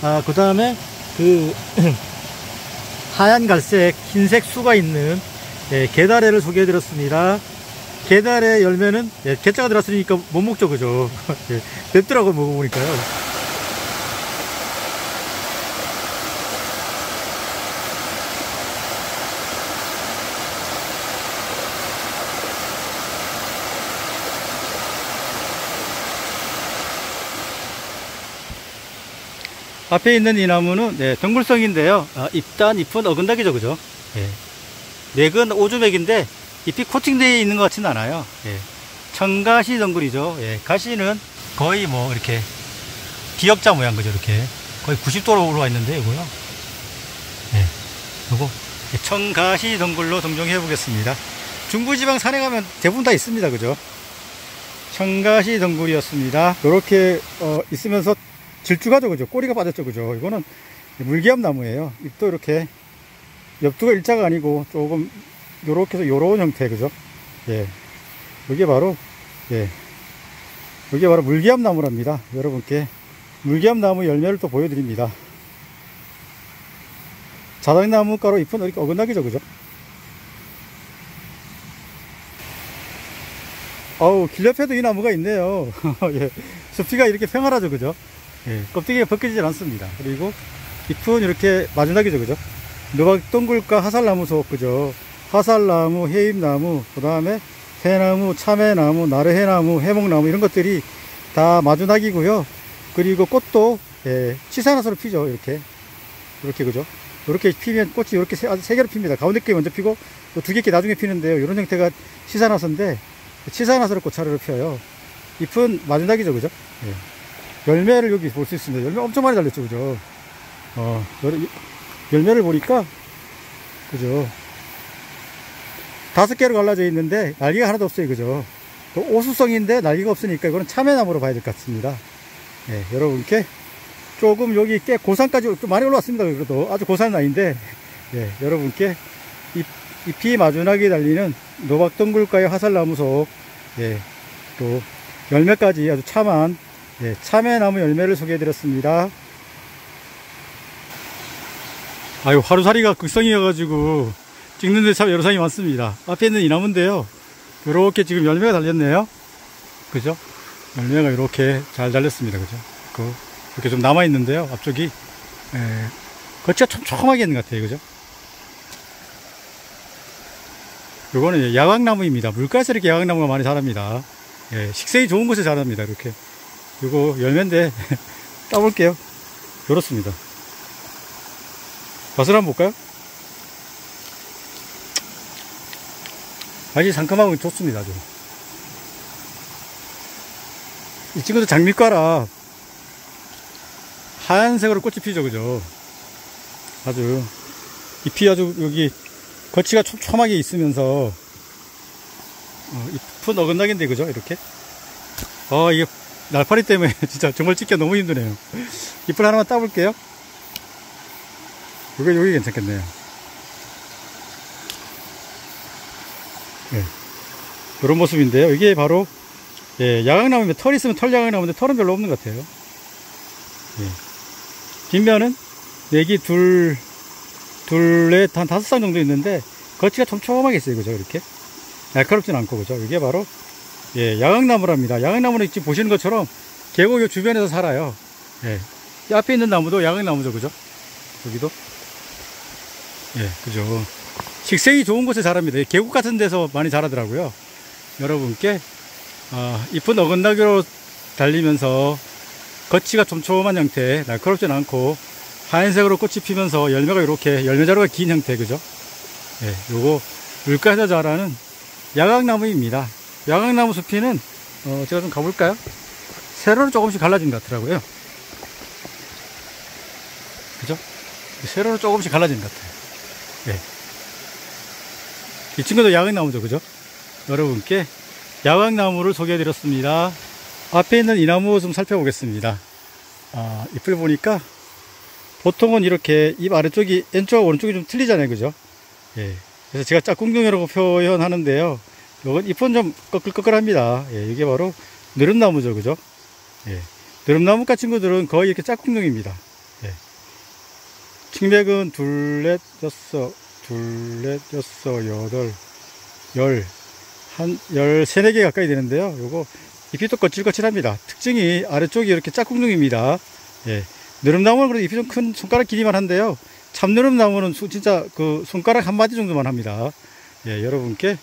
Speaker 1: 아, 그 다음에 그 하얀 갈색 흰색 수가 있는 예, 게다래를 소개해 드렸습니다. 게다래 열매는 예, 게자가 들었으니까 못 먹죠 그죠? 예, 맵더라고 먹어보니까요 앞에 있는 이 나무는 네, 덩굴성인데요. 아, 잎단 잎은 어근다기죠, 그죠? 예. 맥은 오주맥인데 잎이 코팅되어 있는 것 같지는 않아요. 예. 청가시 덩굴이죠. 예. 가시는 거의 뭐 이렇게 기역자 모양 그죠, 이렇게 거의 90도로 올라와 있는데 이거요. 예. 요거 청가시 덩굴로 동정해 보겠습니다. 중부지방 산에 가면 대부분 다 있습니다, 그죠? 청가시 덩굴이었습니다. 이렇게 어, 있으면서 질주가죠, 그죠? 꼬리가 빠졌죠, 그죠? 이거는 물기암 나무예요. 잎도 이렇게 옆두가 일자가 아니고 조금 요렇게 해서 요런 형태, 그죠? 예. 이게 바로, 예. 이게 바로 물기암 나무랍니다. 여러분께 물기암 나무 열매를 또 보여드립니다. 자작나무 가로 잎은 이렇게 어긋나기죠, 그죠? 어우, 길 옆에도 이 나무가 있네요. 예. 숲이가 이렇게 평활하죠, 그죠? 예, 껍데기가 벗겨지질 않습니다. 그리고 잎은 이렇게 마지막이죠, 그죠? 노박 동굴과 화살나무 속, 그죠? 화살나무, 해입나무, 그 다음에 해나무, 참외나무, 나르해나무, 해목나무 이런 것들이 다 마주나기고요. 그리고 꽃도 예, 치사나서로 피죠, 이렇게. 이렇게, 그죠? 이렇게 피면 꽃이 이렇게 세, 세 개로 핍니다. 가운데 게 먼저 피고 두 개 게 나중에 피는데요. 이런 형태가 치사나서인데 치사나서로 꽃차례로 피어요. 잎은 마주나기죠, 그죠? 예. 열매를 여기 볼 수 있습니다. 열매 엄청 많이 달렸죠, 그죠? 어, 열 매를 보니까, 그죠? 다섯 개로 갈라져 있는데, 날개가 하나도 없어요, 그죠? 또 오수성인데, 날개가 없으니까, 이거는 참외나무로 봐야 될 것 같습니다. 예, 여러분께 조금 여기 꽤 고산까지 좀 많이 올라왔습니다. 그래도 아주 고산은 아닌데, 예, 여러분께 잎, 잎이 마주나게 달리는 노박덩굴과의 화살나무 속, 예, 또 열매까지 아주 참한 예, 참외나무 열매를 소개해 드렸습니다. 아유, 하루살이가 극성이어가지고 찍는데 참 여러 상이 많습니다. 앞에 있는 이 나무인데요. 이렇게 지금 열매가 달렸네요. 그죠? 열매가 이렇게 잘 달렸습니다. 그죠? 그, 이렇게 좀 남아있는데요. 앞쪽이, 에, 겉이가 촘촘하게 있는 것 같아요. 그죠? 요거는 야광나무입니다. 물가에서 이렇게 야광나무가 많이 자랍니다. 예, 식생이 좋은 곳에 자랍니다. 이렇게. 이거 열매인데 따볼게요. 그렇습니다. 맛을 한번 볼까요? 아주 상큼하고 좋습니다 아주. 이 친구도 장미과라 하얀색으로 꽃이 피죠 그죠? 아주. 잎이 아주 여기 거치가 촘촘하게 있으면서 어, 잎은 어긋나긴데 그죠? 이렇게? 어 이게 날파리 때문에 진짜 정말 찍기가 너무 힘드네요. 잎을 하나만 따볼게요. 이거 여기 괜찮겠네요. 네. 이런 모습인데요. 이게 바로 예, 야광나무면 털 있으면 털 야광나무인데 털은 별로 없는 것 같아요. 예. 뒷면은 내기 둘, 둘, 넷, 한 다섯 쌍 정도 있는데 거치가 촘촘하게 있어요. 그죠? 이렇게. 날카롭진 않고, 그죠? 이게 바로, 예, 야광나무랍니다. 야광나무는 지금 보시는 것처럼 계곡 요 주변에서 살아요. 예. 이 앞에 있는 나무도 야광나무죠. 그죠? 여기도. 예, 그죠. 식생이 좋은 곳에 자랍니다. 계곡 같은 데서 많이 자라더라고요. 여러분께, 아, 이쁜 어긋나기로 달리면서 겉치가 촘촘한 형태, 날카롭진 않고 하얀색으로 꽃이 피면서 열매가 이렇게 열매자루가 긴 형태, 그죠? 예, 요거 물가에서 자라는 야광나무입니다. 야광나무 숲이는 어, 제가 좀 가볼까요? 세로로 조금씩 갈라진 것 같더라고요. 그죠? 세로로 조금씩 갈라진 것 같아요. 예. 이 친구도 야광나무죠, 그죠? 여러분께 야광나무를 소개해드렸습니다. 앞에 있는 이 나무 좀 살펴보겠습니다. 아, 잎을 보니까 보통은 이렇게 잎 아래쪽이 왼쪽 오른쪽이 좀 틀리잖아요. 그죠? 예. 그래서 제가 짝꿍둥이라고 표현하는데요. 이건 잎은 좀 꺼끌꺼끌합니다. 예, 이게 바로 느릅나무죠. 그죠? 예. 느릅나무과 친구들은 거의 이렇게 짝꿍둥입니다. 예. 층맥은 둘, 넷, 여섯, 둘, 넷, 여섯, 여덟, 열, 한, 열, 세네 개 가까이 되는데요. 요거 잎이 또 거칠거칠합니다. 특징이 아래쪽이 이렇게 짝꿍둥입니다. 예. 느릅나무는 그래도 잎이 좀 큰 손가락 길이만 한데요. 참느릅나무는 진짜 그 손가락 한 마디 정도만 합니다. 예, 여러분께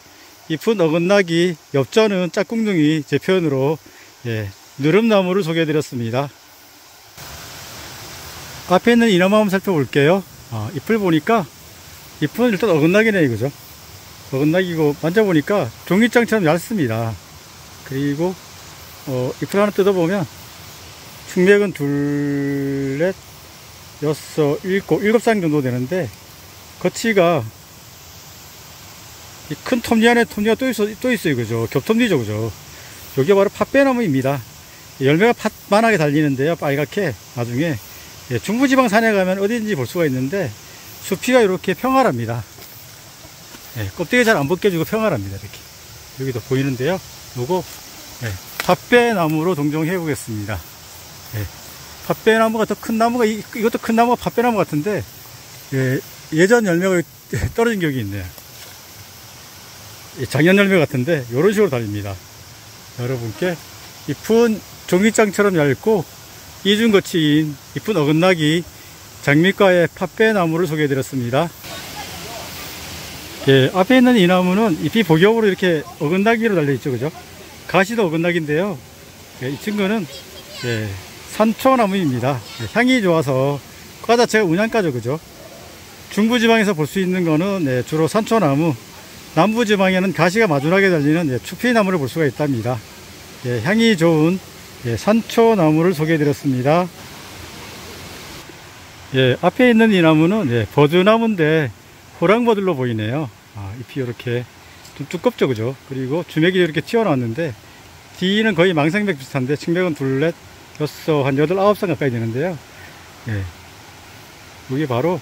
Speaker 1: 잎은 어긋나기, 엽전은 짝꿍둥이 제 표현으로 예, 느릅나무를 소개해 드렸습니다. 앞에 있는 이나무 살펴볼게요. 아, 잎을 보니까 잎은 일단 어긋나기네 이거죠. 어긋나기고 만져보니까 종이장처럼 얇습니다. 그리고 어, 잎을 하나 뜯어보면 중맥은 둘, 넷, 여섯, 일곱, 일곱 쌍 정도 되는데 거치가 이 큰 톱니 안에 톱니가 또 있어, 또 있어요. 그죠? 겹톱니죠. 그죠? 여기 바로 팥배나무입니다. 열매가 팥만하게 달리는데요. 빨갛게 나중에 예, 중부지방산에 가면 어디든지 볼 수가 있는데 수피가 이렇게 평활합니다. 예, 껍데기 잘 안 벗겨지고 평활합니다. 이렇게 여기도 보이는데요. 요거 예, 팥배나무로 동정해 보겠습니다. 예, 팥배나무가 더 큰 나무가 이, 이것도 큰 나무가 팥배나무 같은데 예, 예전 열매가 떨어진 격이 있네요. 예, 작년 열매 같은데 이런 식으로 달립니다. 여러분께 잎은 종이장처럼 얇고 이중거치인 이쁜 어긋나기 장미과의 팥배 나무를 소개해 드렸습니다. 예, 앞에 있는 이 나무는 잎이 복엽으로 이렇게 어긋나기로 달려있죠, 그죠? 가시도 어긋나기인데요. 예, 이 친구는 예, 산초나무입니다. 예, 향이 좋아서 과 자체가 운양가죠, 그죠? 중부지방에서 볼 수 있는 거는 예, 주로 산초나무, 남부지방에는 가시가 마주하게 달리는 예, 추피나무를 볼 수가 있답니다. 예, 향이 좋은 예, 산초나무를 소개해드렸습니다. 예, 앞에 있는 이 나무는 예, 버드나무인데 호랑버들로 보이네요. 아, 잎이 이렇게 좀 두껍죠, 그죠? 그리고 주맥이 이렇게 튀어나왔는데 뒤는 거의 망상백 비슷한데 측맥은 둘, 넷, 여섯, 한 여덟, 아홉 쌍 가까이 되는데요. 예, 이게 바로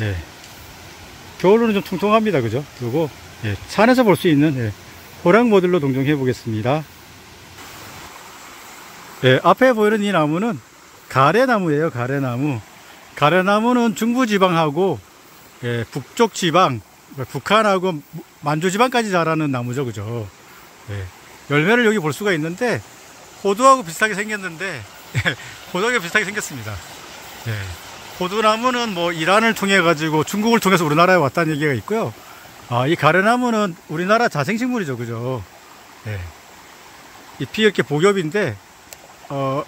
Speaker 1: 예, 겨울로는 좀 통통합니다, 그죠? 그리고 예, 산에서 볼 수 있는 예, 호랑모델로 동정해 보겠습니다. 예, 앞에 보이는 이 나무는 가래나무예요, 가래나무. 가래나무는 중부지방하고 예, 북쪽 지방, 북한하고 만주지방까지 자라는 나무죠, 그죠? 예, 열매를 여기 볼 수가 있는데 호두하고 비슷하게 생겼는데 예, 호두하고 비슷하게 생겼습니다. 예, 호두나무는 뭐 이란을 통해 가지고 중국을 통해서 우리나라에 왔다는 얘기가 있고요. 아, 이 가래나무는 우리나라 자생식물이죠, 그죠? 예, 잎이 이렇게 복엽인데 어,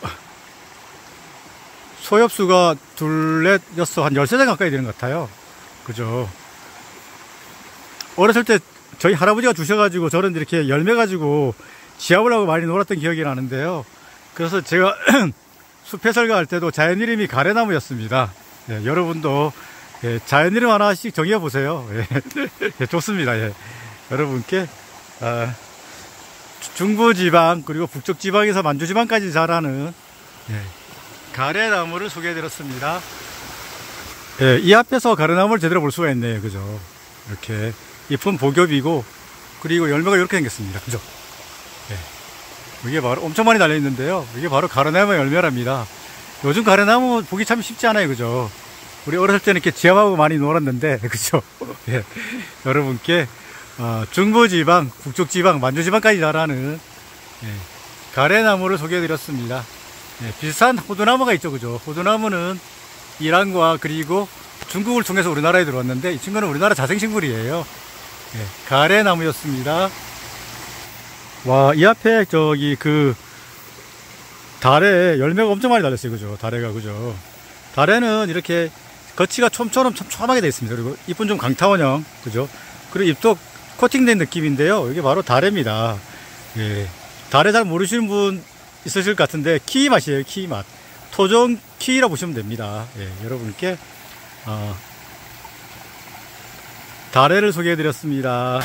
Speaker 1: 소엽수가 둘, 넷, 여섯, 한 열세 장 가까이 되는 것 같아요. 그죠. 어렸을 때 저희 할아버지가 주셔가지고 저는 이렇게 열매 가지고 지압을 하고 많이 놀았던 기억이 나는데요. 그래서 제가 숲 해설가 할 때도 자연 이름이 가래나무였습니다. 예, 여러분도 예, 자연 이름 하나씩 정해 보세요. 예, 예, 좋습니다. 예. 여러분께 아, 중부지방 그리고 북쪽지방에서 만주지방까지 자라는 예, 가래나무를 소개해드렸습니다. 예, 이 앞에서 가래나무를 제대로 볼 수가 있네요. 그죠? 이렇게 잎은 복엽이고 그리고 열매가 이렇게 생겼습니다. 그죠? 예, 이게 바로 엄청 많이 달려 있는데요. 이게 바로 가래나무 열매랍니다. 요즘 가래나무 보기 참 쉽지 않아요. 그죠? 우리 어렸을 때는 이렇게 지압하고 많이 놀았는데, 그죠? 예, 여러분께 어, 중부지방, 북쪽지방, 만주지방까지 자라는 예, 가래나무를 소개해드렸습니다. 예, 비슷한 호두나무가 있죠, 그죠? 호두나무는 이란과 그리고 중국을 통해서 우리나라에 들어왔는데 이 친구는 우리나라 자생식물이에요. 예, 가래나무였습니다. 와, 이 앞에 저기 그 달에 열매가 엄청 많이 달렸어요, 그죠? 달에가 그죠? 달에는 이렇게 겉이가 촘처럼 촘촘하게 되어 있습니다. 그리고 잎은 좀 강타원형, 그죠? 그리고 잎도 코팅된 느낌인데요. 이게 바로 다래입니다. 예. 다래 잘 모르시는 분 있으실 것 같은데, 키 맛이에요, 키 맛. 토종 키라고 보시면 됩니다. 예, 여러분께, 어, 다래를 소개해 드렸습니다.